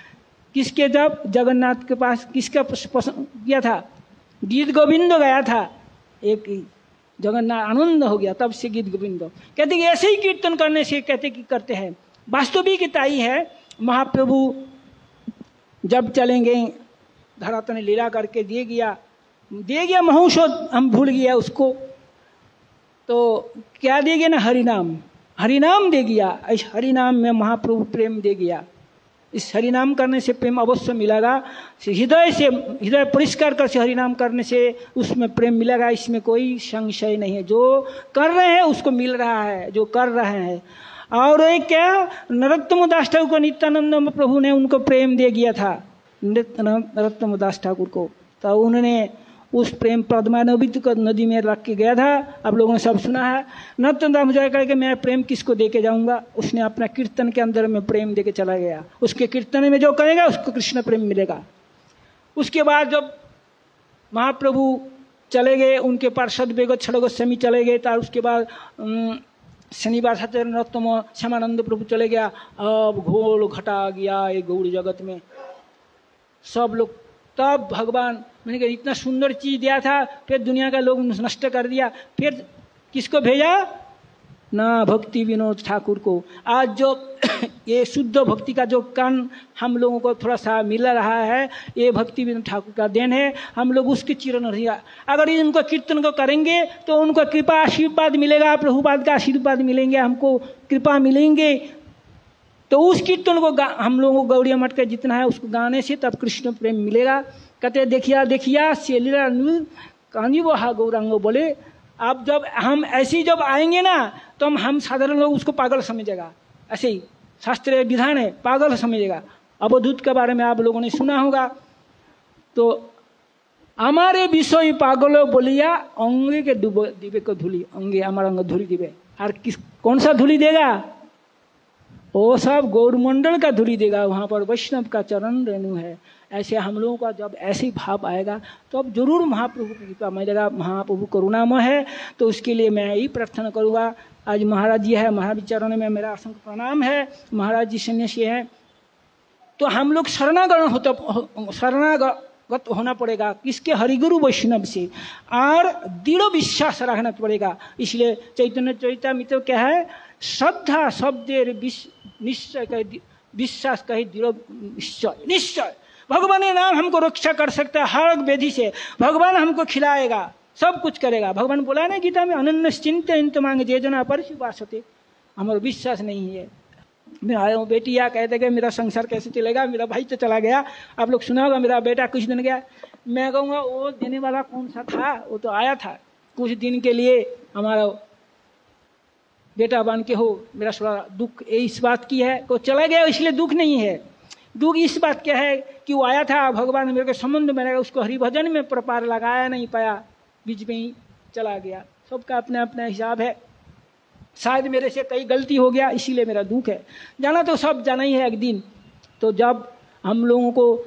किसके जब जगन्नाथ के पास किसका किया था? गीत गोविंद गया था। एक जगन्नाथ आनंद हो गया, तब से गीत गोविंद। कहते कि ऐसे ही कीर्तन करने से कहते कि करते हैं। वास्तविकता ही है, महाप्रभु जब चलेंगे धरातन लीला करके दे गया दे गया महोत्सव हम भूल गया उसको। तो क्या दे गया ना हरिनाम? हरिनाम दे गया, इस हरिनाम में महाप्रभु प्रेम दे गया। इस हरिनाम करने से प्रेम अवश्य मिलेगा। हृदय से, हृदय परिष्कार कर से हरिनाम करने से उसमें प्रेम मिलेगा, इसमें कोई संशय नहीं है। जो कर रहे हैं, उसको मिल रहा है, जो कर रहे हैं। और एक क्या? नरोत्तम दास ठाकुर को नित्यानंद प्रभु ने उनको प्रेम दे दिया था। नरोत्तम दास ठाकुर को। तो उन्होंने उस प्रेम पद्मा नदी को नदी में रख के गया था। आप लोगों ने सब सुना है। नरोत्तम मुझे करके मैं प्रेम किसको दे के जाऊँगा? उसने अपना कीर्तन के अंदर में प्रेम दे के चला गया। उसके कीर्तन में जो करेगा उसको कृष्ण प्रेम मिलेगा। उसके बाद जब महाप्रभु चले गए, उनके पार्षद बेगो छड़ गोस्वामी चले गए तो उसके बाद सत्य नरोत्तम श्यामानंद प्रभु चले गया। अब घोल घटा गया ये गौड़ जगत में। सब लोग, तब भगवान, मैंने कहा, इतना सुंदर चीज़ दिया था, फिर दुनिया का लोग नष्ट कर दिया। फिर किसको भेजा? ना भक्ति विनोद ठाकुर को। आज जो ये शुद्ध भक्ति का जो कान हम लोगों को थोड़ा सा मिल रहा है, ये भक्ति विनोद ठाकुर का देन है। हम लोग उसके चिरन अगर ये उनको कीर्तन को करेंगे तो उनको कृपा आशीर्वाद मिलेगा, प्रभुपाद का आशीर्वाद मिलेंगे, हमको कृपा मिलेंगे। तो उस कीर्तन को हम लोगों को गौड़िया मठ का जितना है, उसको गाने से तब कृष्ण प्रेम मिलेगा। कहते देखिया देखिया शेलीला कहानी वो हा गौरांगो बोले, आप जब, हम ऐसे जब आएँगे ना तो हम हम साधारण लोग उसको पागल समझेगा। ऐसे ही, शास्त्रीय विधान है, पागल समझेगा। अवधूत के बारे में आप लोगों ने सुना होगा। तो हमारे विषय पागलो बोलिया, अंगे के दिवे को धूली, अंगे, हमारा अंग धूली दिवे। और किस, कौन सा धूली देगा? वो सब गौरमंडल का धूली देगा, वहाँ पर वैष्णव का चरण रेणु है। ऐसे हम लोगों का जब ऐसे भाव आएगा तो अब ज़रूर महाप्रभु की कृपा मिलेगा महाप्रभु करुणामय है तो उसके लिए मैं यही प्रार्थना करूँगा। आज महाराज जी है महाराज चरण में मेरा असंख्य प्रणाम है। महाराज जी सन्यासी है। तो हम लोग शरणागण होता, शरणागत होना पड़ेगा। किसके? हरिगुरु वैष्णव से। और दृढ़ विश्वास रखना पड़ेगा। इसलिए चैतन्य चैता चरितमित्र क्या है? श्रद्धा शब्देर विश- निश्चय कहे, विश्वास कहे, दृढ़ निश्चय निश्चय। भगवान नाम हमको रक्षा कर सकता है हर वेदी से। भगवान हमको खिलाएगा। सब कुछ करेगा। भगवान बोला ना गीता में, अनन्य चिंत इंत मांगे जे जना पर होते हमारा विश्वास नहीं है। मैं आया हूँ, बेटी या कहते कि मेरा संसार कैसे चलेगा? मेरा भाई तो चला गया। आप लोग सुना होगा, मेरा बेटा कुछ दिन गया। मैं कहूँगा वो देने वाला कौन सा था? वो तो आया था। कुछ दिन के लिए हमारा बेटा बन के हो। मेरा थोड़ा दुख इस बात की है को चला गया, इसलिए दुख नहीं है। दुख इस बात क्या है कि वो आया था, भगवान मेरे को संबंध में उसको हरिभजन में प्रपार लगाया नहीं पाया। बीच में ही चला गया। सबका अपना अपना हिसाब है। शायद मेरे से कई गलती हो गया, इसीलिए मेरा दुख है। जाना तो सब जाना ही है एक दिन। तो जब हम लोगों को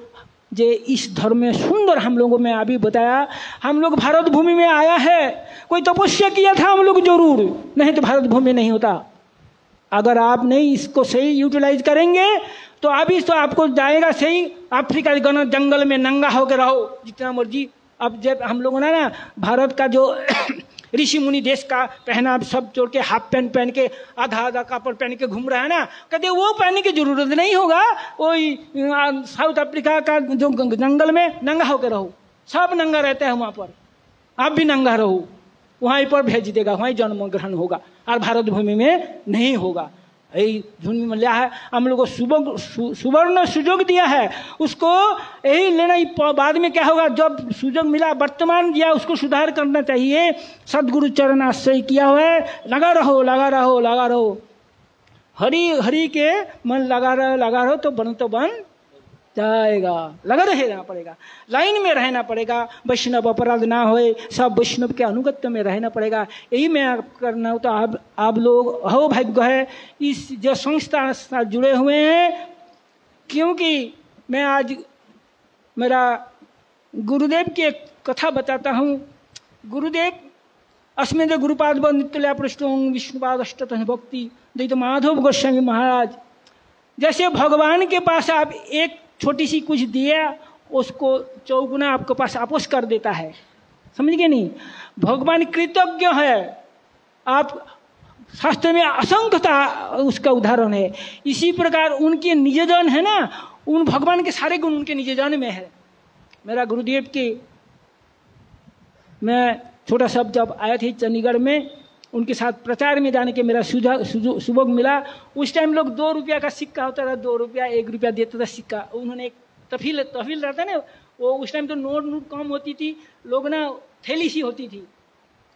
जे इस धर्म में सुंदर हम लोगों में अभी बताया, हम लोग भारत भूमि में आया है। कोई तपस्या किया था हम लोग ज़रूर। नहीं तो भारत भूमि नहीं होता। अगर आप नहीं इसको सही यूटिलाइज करेंगे तो अभी तो आपको जाएगा सही। अफ्रीका जंगल में नंगा होकर रहो, जितना मर्ज़ी। अब जब हम लोगों ने ना भारत का जो ऋषि मुनि देश का पहना सब छोड़ के हाफ़ पैंट पहन के आधा आधा कपड़ पहन के घूम रहा है ना कहते वो पहनने की ज़रूरत नहीं होगा। आ, साउथ अफ्रीका का जो जंगल में नंगा होकर रहो। सब नंगा रहता है वहाँ पर। आप भी नंगा रहो। वहीं पर भेज देगा वहीं जन्म ग्रहण होगा। और भारत भूमि में नहीं होगा। यही धुन में लिया है हम लोग को सुबह सुवर्ण सुजोग दिया है उसको यही लेना ही बाद में क्या होगा जब सुजोग मिला वर्तमान दिया उसको सुधार करना चाहिए सदगुरु चरण आश्रय किया हुआ है लगा रहो लगा रहो लगा रहो हरी हरी के मन लगा रहो लगा रहो तो बन तो बन जाएगा। लगा रहना पड़ेगा। लाइन में रहना पड़ेगा। वैष्णव अपराध ना होए, सब वैष्णव के अनुगत्य में रहना पड़ेगा। यही मैं करना हो तो आप आप लोग, हो भाग्य है, इस जो संस्था साथ जुड़े हुए हैं, क्योंकि मैं आज मेरा गुरुदेव की एक कथा बताता हूँ। गुरुदेव, अस्मिन गुरुपाद व नित्य पृष्ठों विष्णुपाद अष्टतन भक्ति दैत माधव गोस्वामी महाराज, जैसे भगवान के पास आप एक छोटी सी कुछ दिया, उसको चौगुना आपके पास वापस कर देता है। समझ गए नहीं? भगवान कृतज्ञ है। आप शास्त्र में असंख्यता उसका उदाहरण है। इसी प्रकार उनके निजजन है ना? उन भगवान के सारे गुण उनके निजजन में है। मेरा गुरुदेव के मैं छोटा सब जब आया थे चंडीगढ़ में उनके साथ प्रचार में जाने के मेरा सुझाव सुबह मिला। उस टाइम लोग दो रुपया का सिक्का होता था, दो रुपया, एक रुपया देता था सिक्का। उन्होंने एक तफील तफील रहता है ना, वो उस टाइम तो नोट नोट कम होती थी। लोग ना, थैली सी होती थी।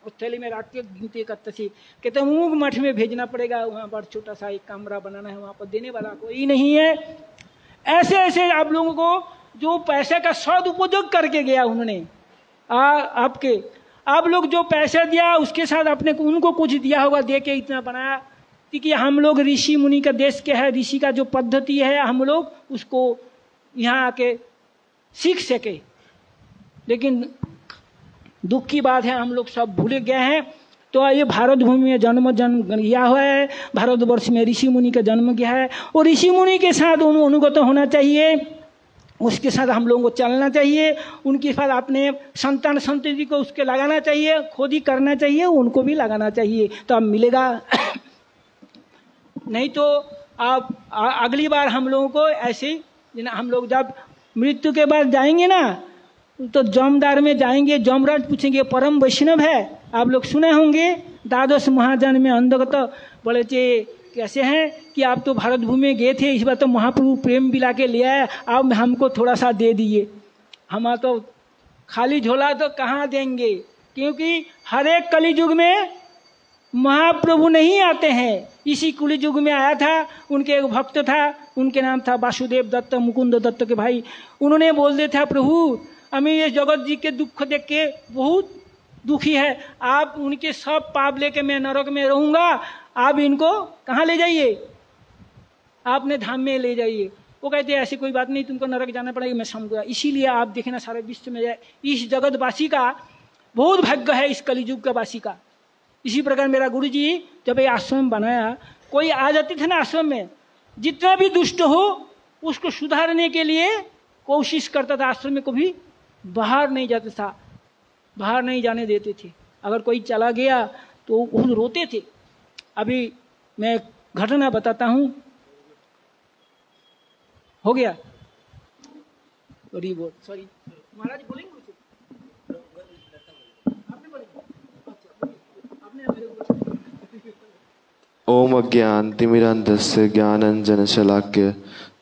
उस थैली में रख के गिनती करते थे। कहते मूंग मठ में भेजना पड़ेगा, वहाँ पर छोटा सा एक कमरा बनाना है, वहाँ पर देने वाला कोई नहीं है। ऐसे ऐसे आप लोगों को जो पैसे का सदुपयोग करके गया उन्होंने आपके आप लोग जो पैसा दिया, उसके साथ अपने उनको कुछ दिया होगा, दे के इतना बनाया। क्योंकि हम लोग ऋषि मुनि का देश के है? ऋषि का जो पद्धति है, हम लोग उसको यहाँ आके सीख सके। लेकिन दुख की बात है, हम लोग सब भूल गए हैं। तो ये भारत भूमि में जन्म जन्म किया हुआ है। भारतवर्ष में ऋषि मुनि का जन्म किया है। और ऋषि मुनि के साथ उन अनुगत होना चाहिए। उसके साथ हम लोगों को चलना चाहिए, उनके साथ अपने संतान संतति को उसके लगाना चाहिए, खुद ही करना चाहिए, उनको भी लगाना चाहिए। तो अब मिलेगा। नहीं तो आप अगली बार हम लोगों को ऐसे हम लोग जब मृत्यु के बाद जाएँगे ना तो जमदार में जाएँगे, जमराज पूछेंगे, परम वैष्णव है। आप लोग सुने होंगे? द्वादश महाजन में अंधगत बोले चे कैसे हैं कि आप तो भारत भूमि में गए थे, इस बार तो महाप्रभु प्रेम बिला के ले आए, अब हमको थोड़ा सा दे दिए। हम तो खाली झोला तो कहाँ देंगे? क्योंकि हर एक कली युग में महाप्रभु नहीं आते हैं। इसी कुली युग में आया था, उनके एक भक्त था, उनके नाम था वासुदेव दत्त, मुकुंद दत्त के भाई। उन्होंने बोल दिया था, प्रभु, हमें ये जगत जी के दुख देख के बहुत दुखी है। आप उनके सब पाप लेके मैं नरक में रहूँगा आप इनको कहाँ ले जाइए? आपने धाम में ले जाइए। वो कहते हैं, ऐसी कोई बात नहीं, तुमको नरक जाना पड़ेगा, मैं समझूँगा इसीलिए आप देखें ना, सारे विश्व में जाए। इस जगतवासी का बहुत भाग्य है, इस कलियुग का वासी का। इसी प्रकार मेरा गुरु जी जब ये आश्रम बनाया, कोई आ जाते थे ना आश्रम में, जितना भी दुष्ट हो, उसको सुधारने के लिए कोशिश करता था, आश्रम में कभी बाहर नहीं जाता था, बाहर नहीं जाने देते थे। अगर कोई चला गया तो वो रोते थे। अभी मैं एक घटना बताता हूँ। हो गया? सॉरी बोल सॉरी महाराज बोलेंगे अच्छा बोलिए। आपने मेरे को ओम अज्ञानतिमिरन्धस्य ज्ञानञ्जनशलाक्य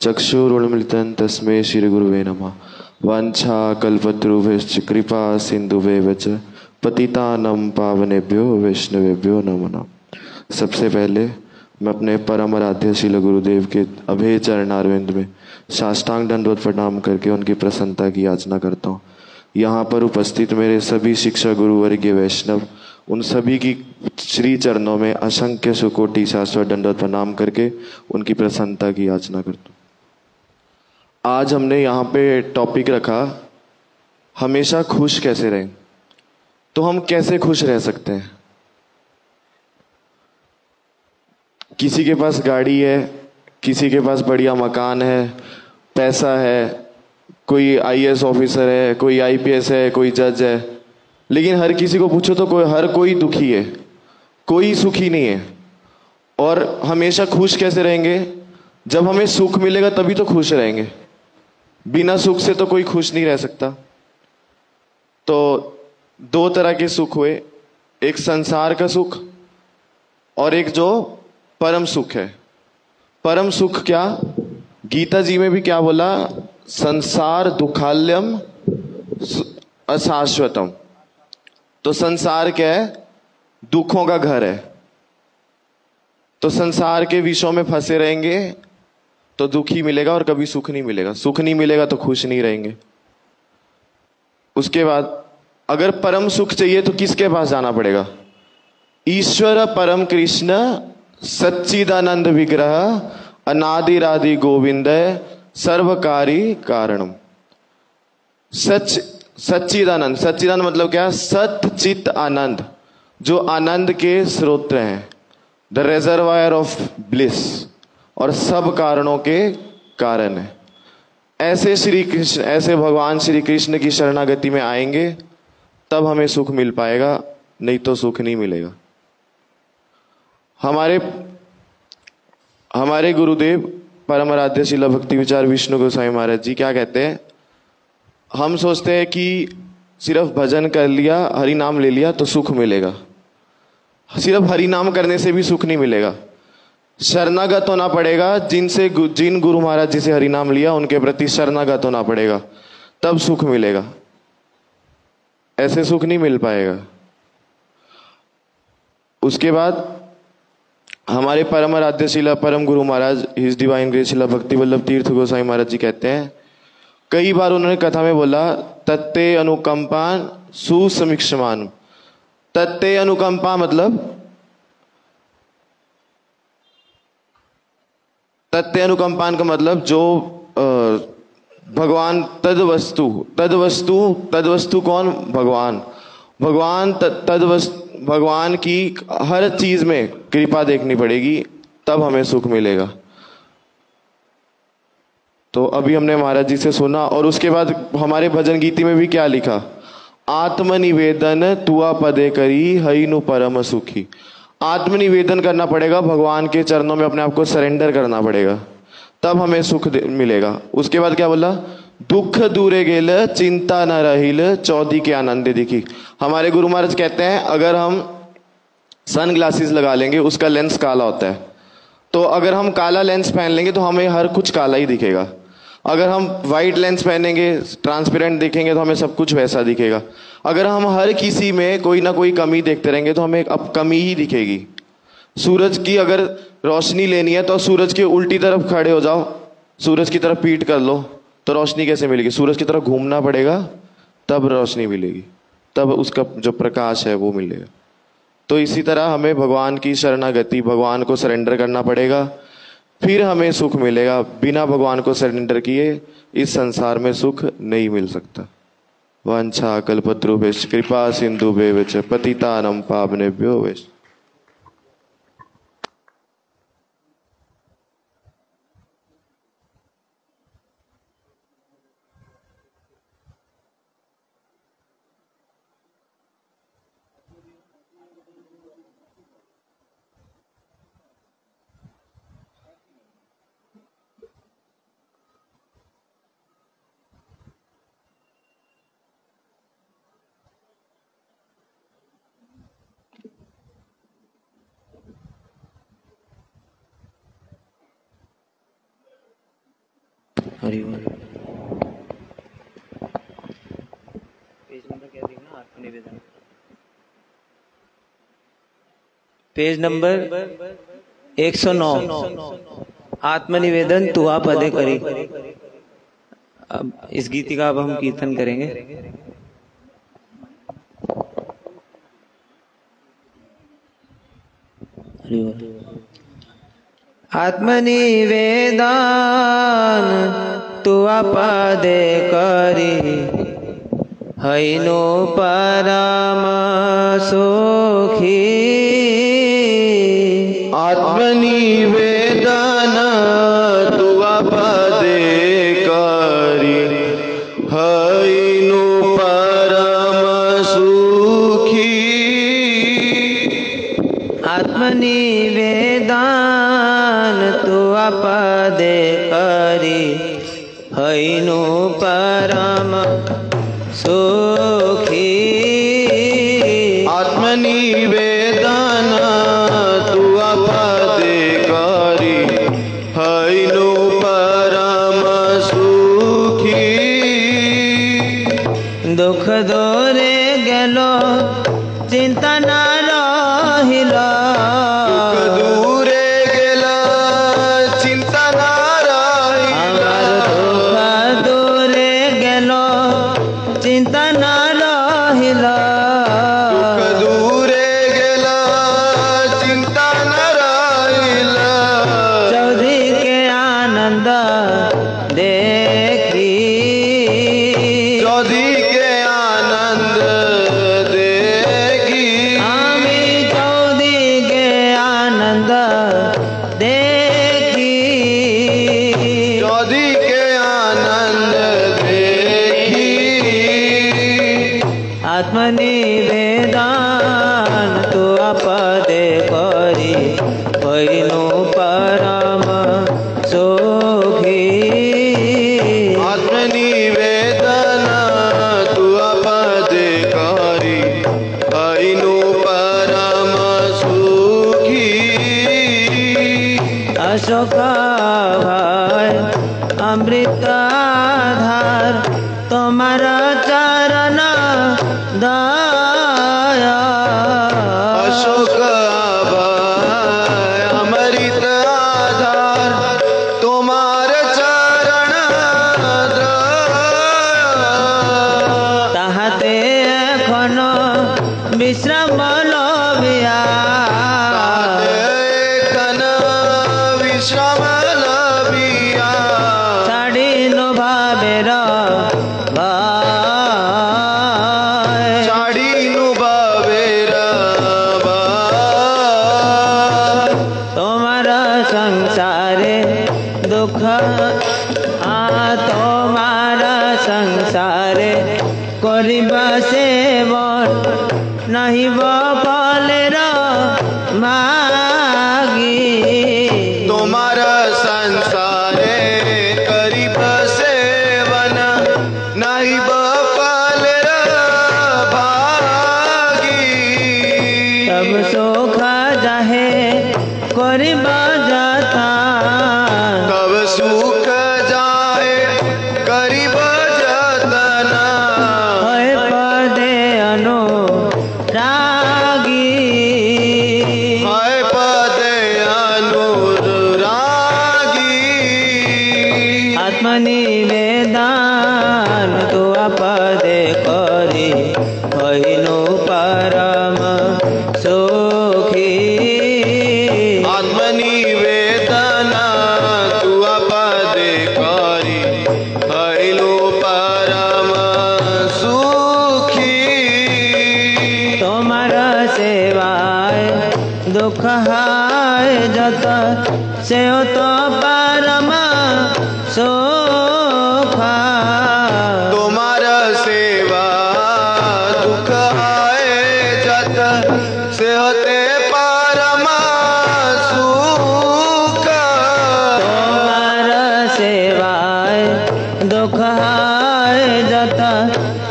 चक्षुरुन्मिलितं तस्मै श्रीगुरुवे नमः। वाञ्छाकल्पतरुभ्यश्च कृपा सिन्धुभ्येव च पतितानं पावनेभ्यो वैष्णवेभ्यो नमो नमः। सबसे पहले मैं अपने परम आराध्य श्रील गुरुदेव के अभय चरणारविंद में साष्टांग दंडवत प्रणाम करके उनकी प्रसन्नता की याचना करता हूँ। यहाँ पर उपस्थित मेरे सभी शिक्षा गुरु वर्गीय वैष्णव, उन सभी की श्री चरणों में असंख्य सुकोटि शाश्वत दंडवत प्रणाम करके उनकी प्रसन्नता की याचना करता हूँ। आज हमने यहाँ पे टॉपिक रखा, हमेशा खुश कैसे रहें? तो हम कैसे खुश रह सकते हैं? किसी के पास गाड़ी है, किसी के पास बढ़िया मकान है, पैसा है, कोई आईएएस ऑफिसर है, कोई आईपीएस है, कोई जज है, लेकिन हर किसी को पूछो तो कोई, हर कोई दुखी है, कोई सुखी नहीं है। और हमेशा खुश कैसे रहेंगे? जब हमें सुख मिलेगा तभी तो खुश रहेंगे। बिना सुख से तो कोई खुश नहीं रह सकता। तो दो तरह के सुख हुए, एक संसार का सुख और एक जो परम सुख है। परम सुख क्या? गीता जी में भी क्या बोला? संसार दुखाल्यम अशाश्वतम। तो संसार क्या है? दुखों का घर है। तो संसार के विषयों में फंसे रहेंगे तो दुख ही मिलेगा और कभी सुख नहीं मिलेगा। सुख नहीं मिलेगा तो खुश नहीं रहेंगे। उसके बाद, अगर परम सुख चाहिए तो किसके पास जाना पड़ेगा? ईश्वर परम कृष्ण सच्चिदानंद विग्रह, अनादिरादि गोविंद, सर्वकारी कारणम। सच, सच्चिदानंद सच्चिदानंद मतलब क्या? सत चित आनंद, जो आनंद के स्रोत हैं। द रेजर्वायर ऑफ़ ब्लिस और सब कारणों के कारण है। ऐसे श्री कृष्ण, ऐसे भगवान श्री कृष्ण की शरणागति में आएँगे, तब हमें सुख मिल पाएगा, नहीं तो सुख नहीं मिलेगा। हमारे हमारे गुरुदेव परम आराध्य शिला भक्ति विचार विष्णु गोसाई महाराज जी क्या कहते हैं? हम सोचते हैं कि सिर्फ़ भजन कर लिया, हरि नाम ले लिया तो सुख मिलेगा। सिर्फ़ हरि नाम करने से भी सुख नहीं मिलेगा। शरणागत होना पड़ेगा, जिनसे जिन गुरु महाराज जी से हरि नाम लिया, उनके प्रति शरणागत होना पड़ेगा। तब सुख मिलेगा। ऐसे सुख नहीं मिल पाएगा। उसके बाद हमारे परम आराध्य शिला, परम Guru Maharaj his divine grace शिला भक्ति वल्लभ तीर्थ गोसाई महाराज जी कहते हैं, कई बार उन्होंने कथा में बोला, तत्ते अनुकंपान सुसमीक्षमान। तत्ते अनुकंपा मतलब? तत्ते अनुकंपान का मतलब जो भगवान तद वस्तु तद वस्तु तद वस्तु कौन? भगवान। भगवान त- तद भगवान की हर चीज़ में कृपा देखनी पड़ेगी, तब हमें सुख मिलेगा। तो अभी हमने महाराज जी से सुना, और उसके बाद हमारे भजन गीति में भी क्या लिखा? आत्मनिवेदन तुआ पदे करी हई नु परम सुखी। आत्मनिवेदन करना पड़ेगा, भगवान के चरणों में अपने आप को सरेंडर करना पड़ेगा। तब हमें सुख मिलेगा। उसके बाद क्या बोला? दुख दूरे गेल, चिंता न रहिल, चौधी के आनंद दिखी। हमारे गुरु महाराज कहते हैं, अगर हम सन ग्लासेस लगा लेंगे, उसका लेंस काला होता है। तो अगर हम काला लेंस पहन लेंगे तो हमें हर कुछ काला ही दिखेगा। अगर हम वाइट लेंस पहनेंगे ट्रांसपेरेंट दिखेंगे तो हमें सब कुछ वैसा दिखेगा। अगर हम हर किसी में कोई ना कोई कमी देखते रहेंगे तो हमें अब कमी ही दिखेगी। सूरज की अगर रोशनी लेनी है तो सूरज के उल्टी तरफ़ खड़े हो जाओ। सूरज की तरफ़ पीट कर लो। तो रोशनी कैसे मिलेगी? सूरज की तरफ़ घूमना पड़ेगा, तब रोशनी मिलेगी। तब उसका जो प्रकाश है वो मिलेगा। तो इसी तरह हमें भगवान की शरणागति, भगवान को सरेंडर करना पड़ेगा। फिर हमें सुख मिलेगा। बिना भगवान को सरेंडर किए इस संसार में सुख नहीं मिल सकता। वांछा कल्पद्रुभेश कृपा सिंधु बेवच पतितानम पावनेभ्यो वेश। हरि बोल पेज नंबर क्या देखना? आत्मनिवेदन पेज नंबर 109 आत्मनिवेदन तुआ पदे करी। अब इस गीति का अब हम कीर्तन करेंगे। आत्मनिवेदन तु अपदे करी। हैनो परम सुखी आत्मनिवेदन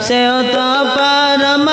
সেও তো পরম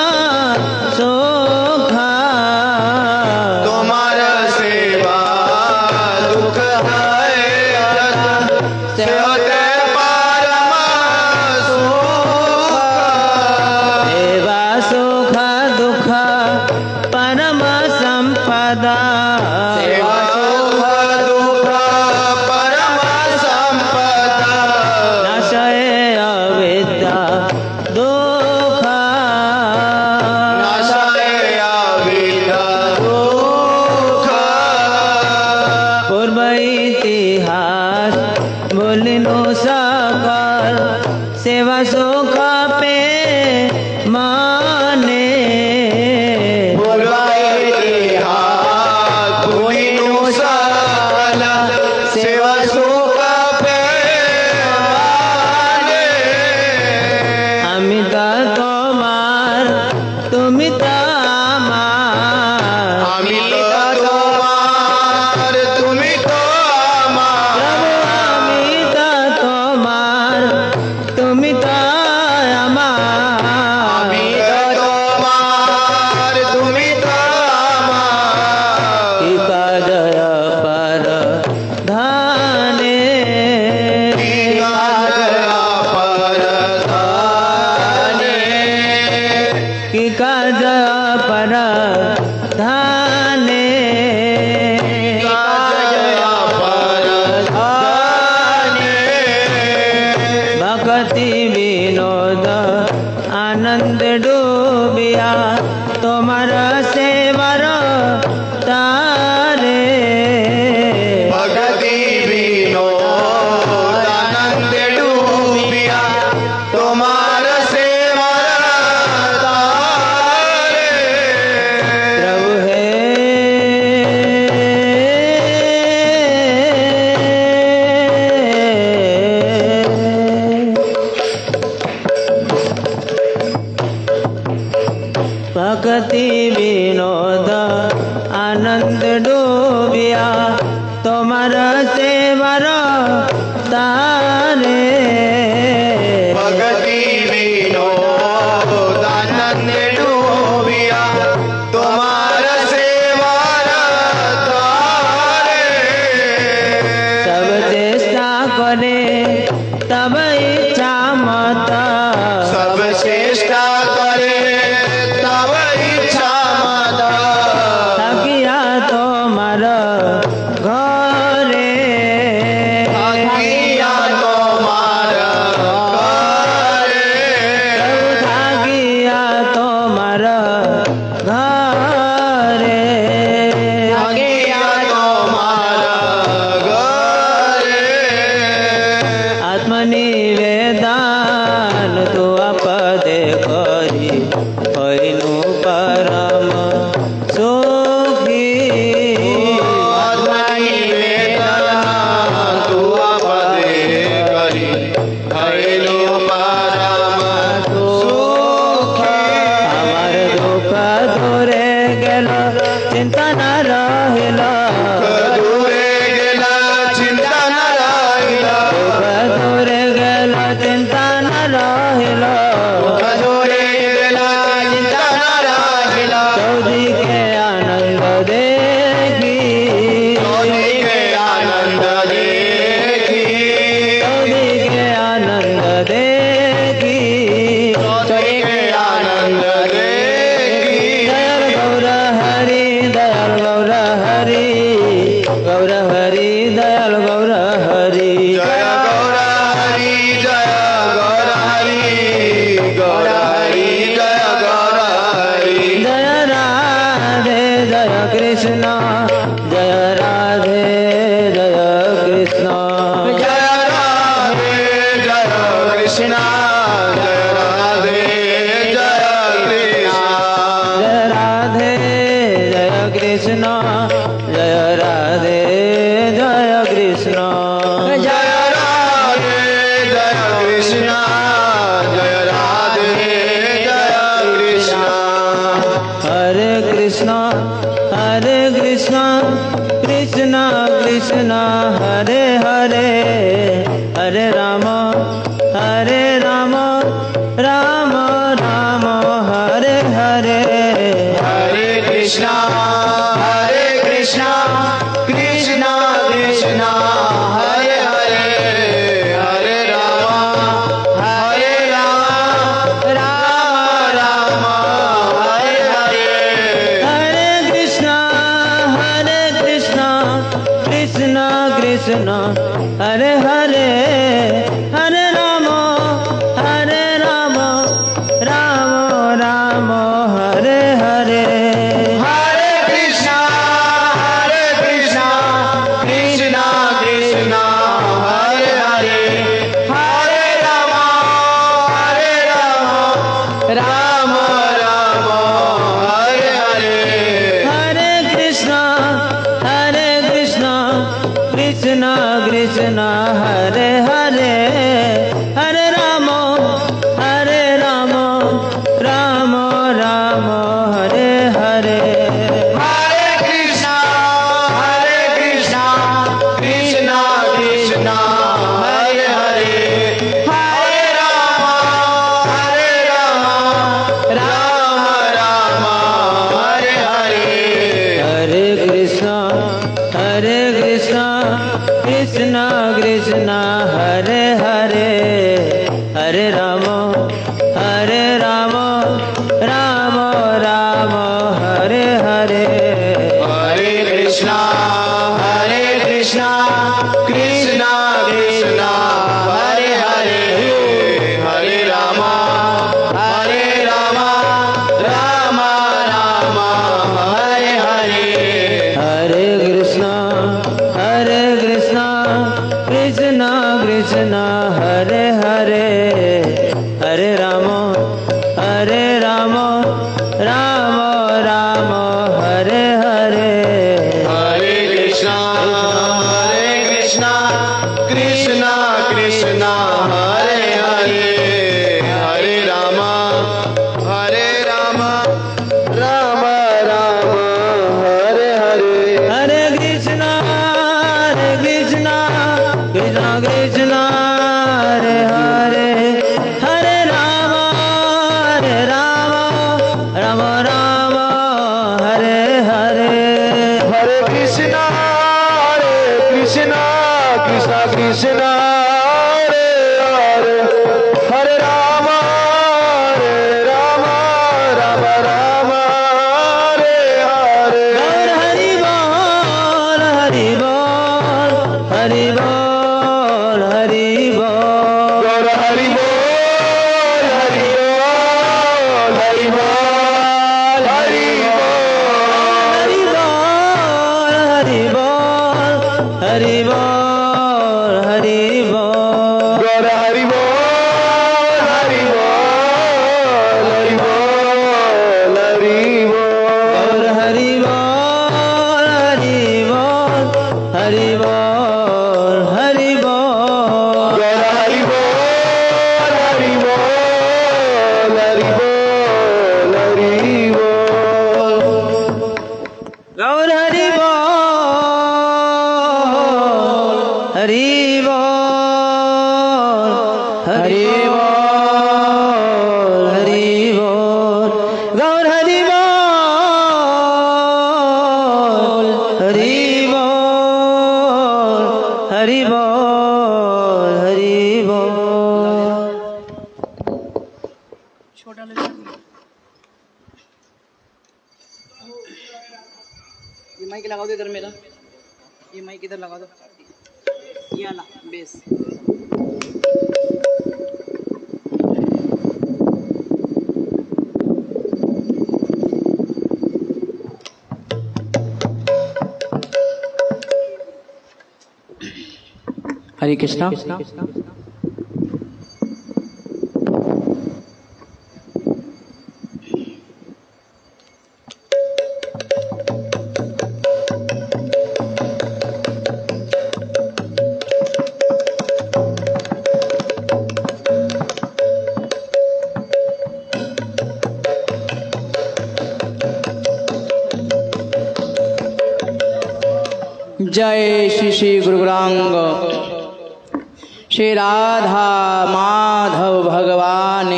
कृष्णा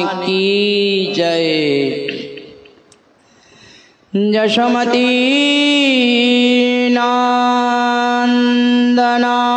की जय। जशमती नंदना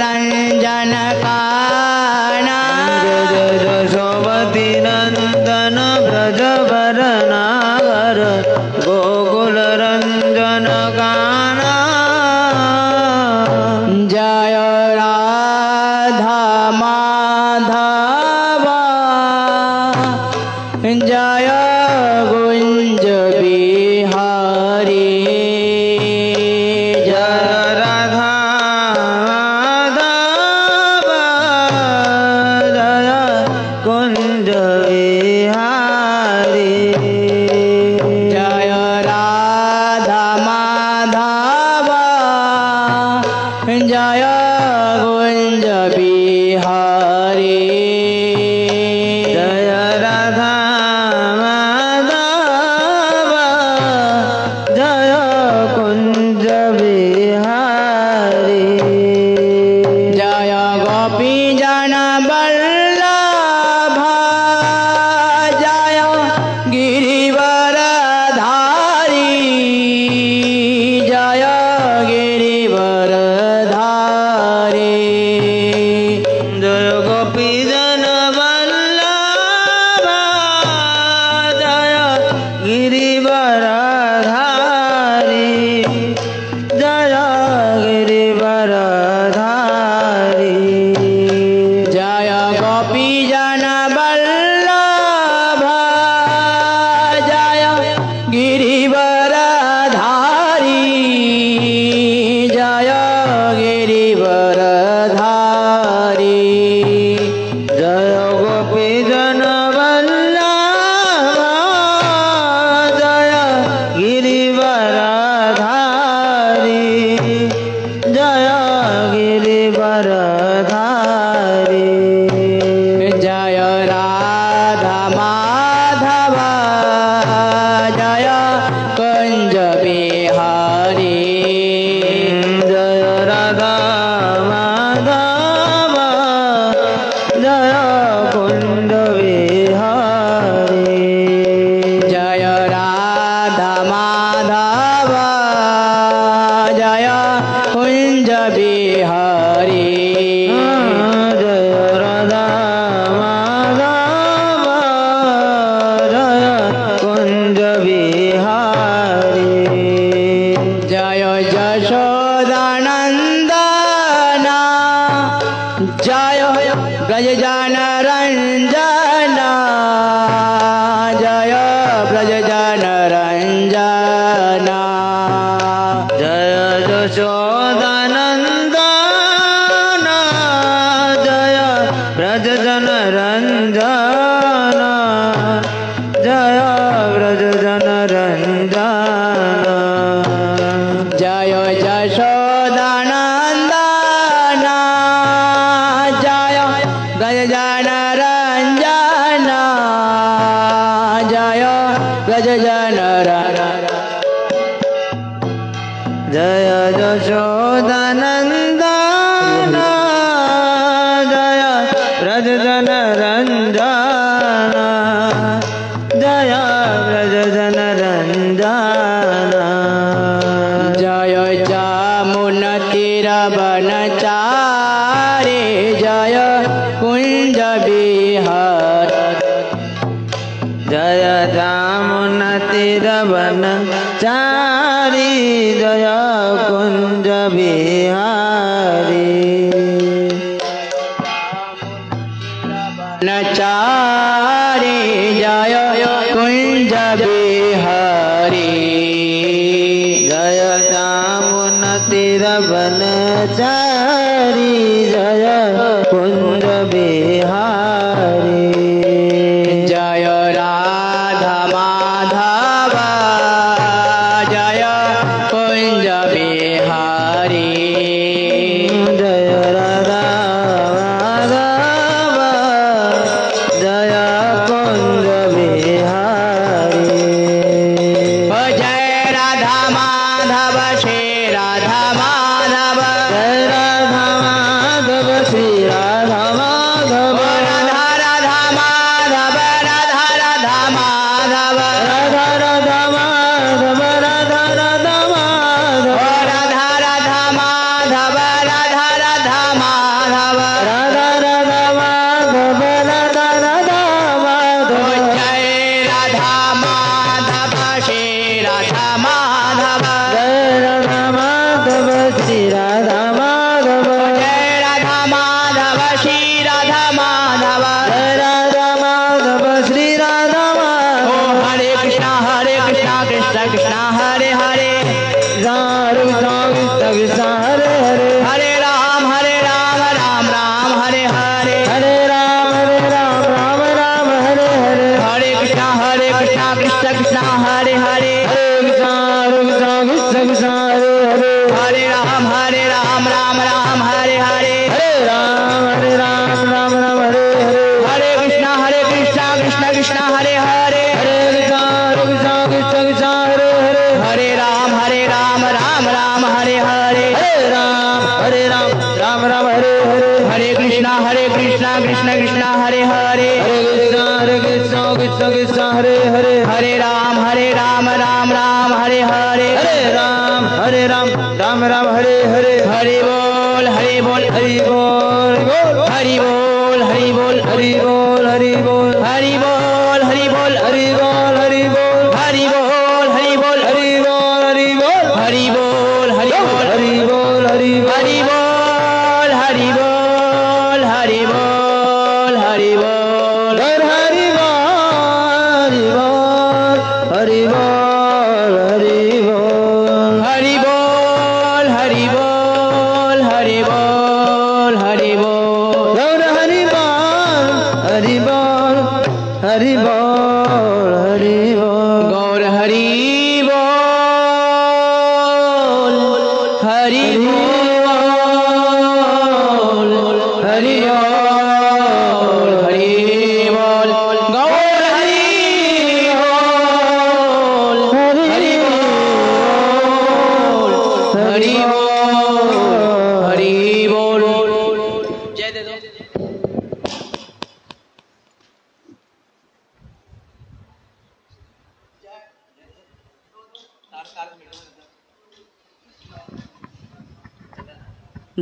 रञ्जन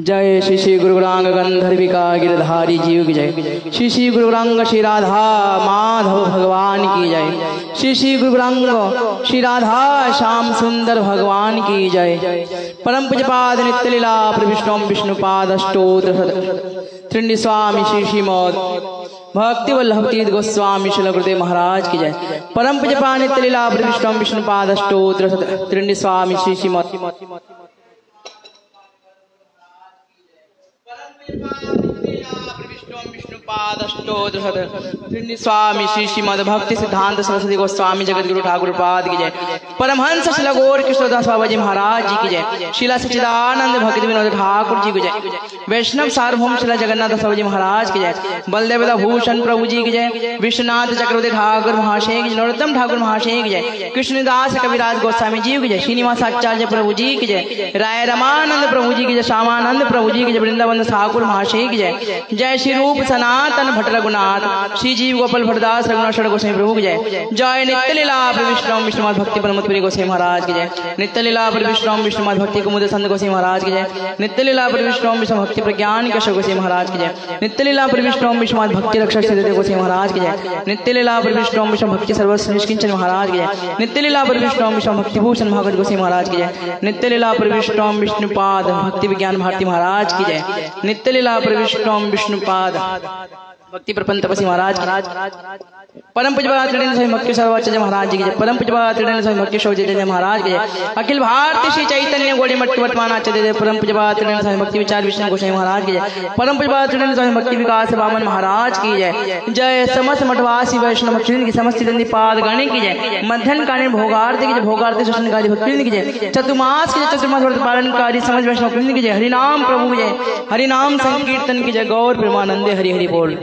जय श्री श्री गुरु गुरांग गंधर्विका गिरधारी जीव की जय। श्री श्री गुरु गुरांग श्री राधा माधव भगवान की जय। श्री श्री गुरुगुरांग श्री राधा श्याम सुंदर भगवान की जय। परम पूजपाद नित्य लीला विष्णु विष्णुपाद त्रिंडी स्वामी श्री श्रीमद भक्ति वल्लभ तीर्थ गोस्वामी शिल गुरुदेव महाराज की जय। परम पूजपा नित्य लीला विष्णु विष्णुपाद त्रिंडी स्वामी श्री श्रीमद स्वामी श्री श्रीमद भक्ति सिद्धांत सरस्वती गोस्वामी जगत गुरु ठाकुर पाद की जय परमहंस शिलगोर कृष्णदास बाबा जी महाराज जी की जय शिला सचिदानंद भक्ति विनोद ठाकुर जी की जय वैष्णव सार्वभौम शिला जगन्नाथ बाबा जी महाराज की जय बलदेव भूषण प्रभु जी की जय विश्वनाथ चक्रवर्ती ठाकुर महाशय की नरोत्तम ठाकुर महाशय की जय कृष्णदास कविराज गोस्वामी जी की जय श्रीनिवास आचार्य प्रभु जी की जय राय रमानंद प्रभु जी की जय श्यामानंद प्रभु जी की जय वृंदावन ठाकुर महाशय की जय जय श्री रूप सनातन भट्ट रघुनाथ, श्री जीव गोपाल भटदास रघुनाथ षड गोसाई प्रभु जय। जय नित्य लीला पर विष्णु विष्णु भक्ति परमपुरी गोसाई महाराज की जय। नित्य लीला पर विष्णु विष्णु भक्ति कुमुद संत गोसाई महाराज की जय। नित्य लीला पर विष्णु विष्णु भक्ति प्रज्ञान कश्यप गोसाई महाराज की जय। नित्य लीला पर विष्णु विष्णु भक्ति रक्षक सिद्धदेव गोसाई महाराज की जय। नित्य लीला पर विष्णु विष्णु भक्ति सर्वस्व निष्किंचन महाराज की जय। नित्य लीला पर विष्णु विष्णु भक्ति भूषण भागवत गोसाई महाराज की जय। नित्य लीला पर विष्णु विष्णुपाद भक्ति विज्ञान भारती महाराज की जय। नित्य लीला पर विष्णु विष्णुपाद भक्ति प्रपंच महाराज महाराज महाराज परम पूजपा त्रिनेन्द्र स्वामी भक्ति सर्वाचार्य महाराज जी की परम पूजपा त्रिनेन्द्र स्वामी भक्ति शोक जय महाराज की अखिल भारतीय श्री चैतन्य गौड़ी मठ वर्तमान आचार्य जय परम पूजपा त्रिनेन्द्र स्वामी भक्ति विचार विष्णु गोसाई महाराज की परम पूजपा त्रिनेन्द्र स्वामी भक्ति विकास बामन महाराज की जय। जय समस्त मठवासी वैष्णव भक्ति की समस्त दंडी पाद गणे की जय। मध्यन कालीन भोगार्थ की जय भोगार्थ शोषणकारी भक्ति की जय। चतुर्मास की जय, चतुर्मास व्रत पालनकारी समझ वैष्णव की जय। हरिनाम प्रभु जय। हरिनाम संकीर्तन की जय। गौर प्रेमानंदे हरि हरि बोल।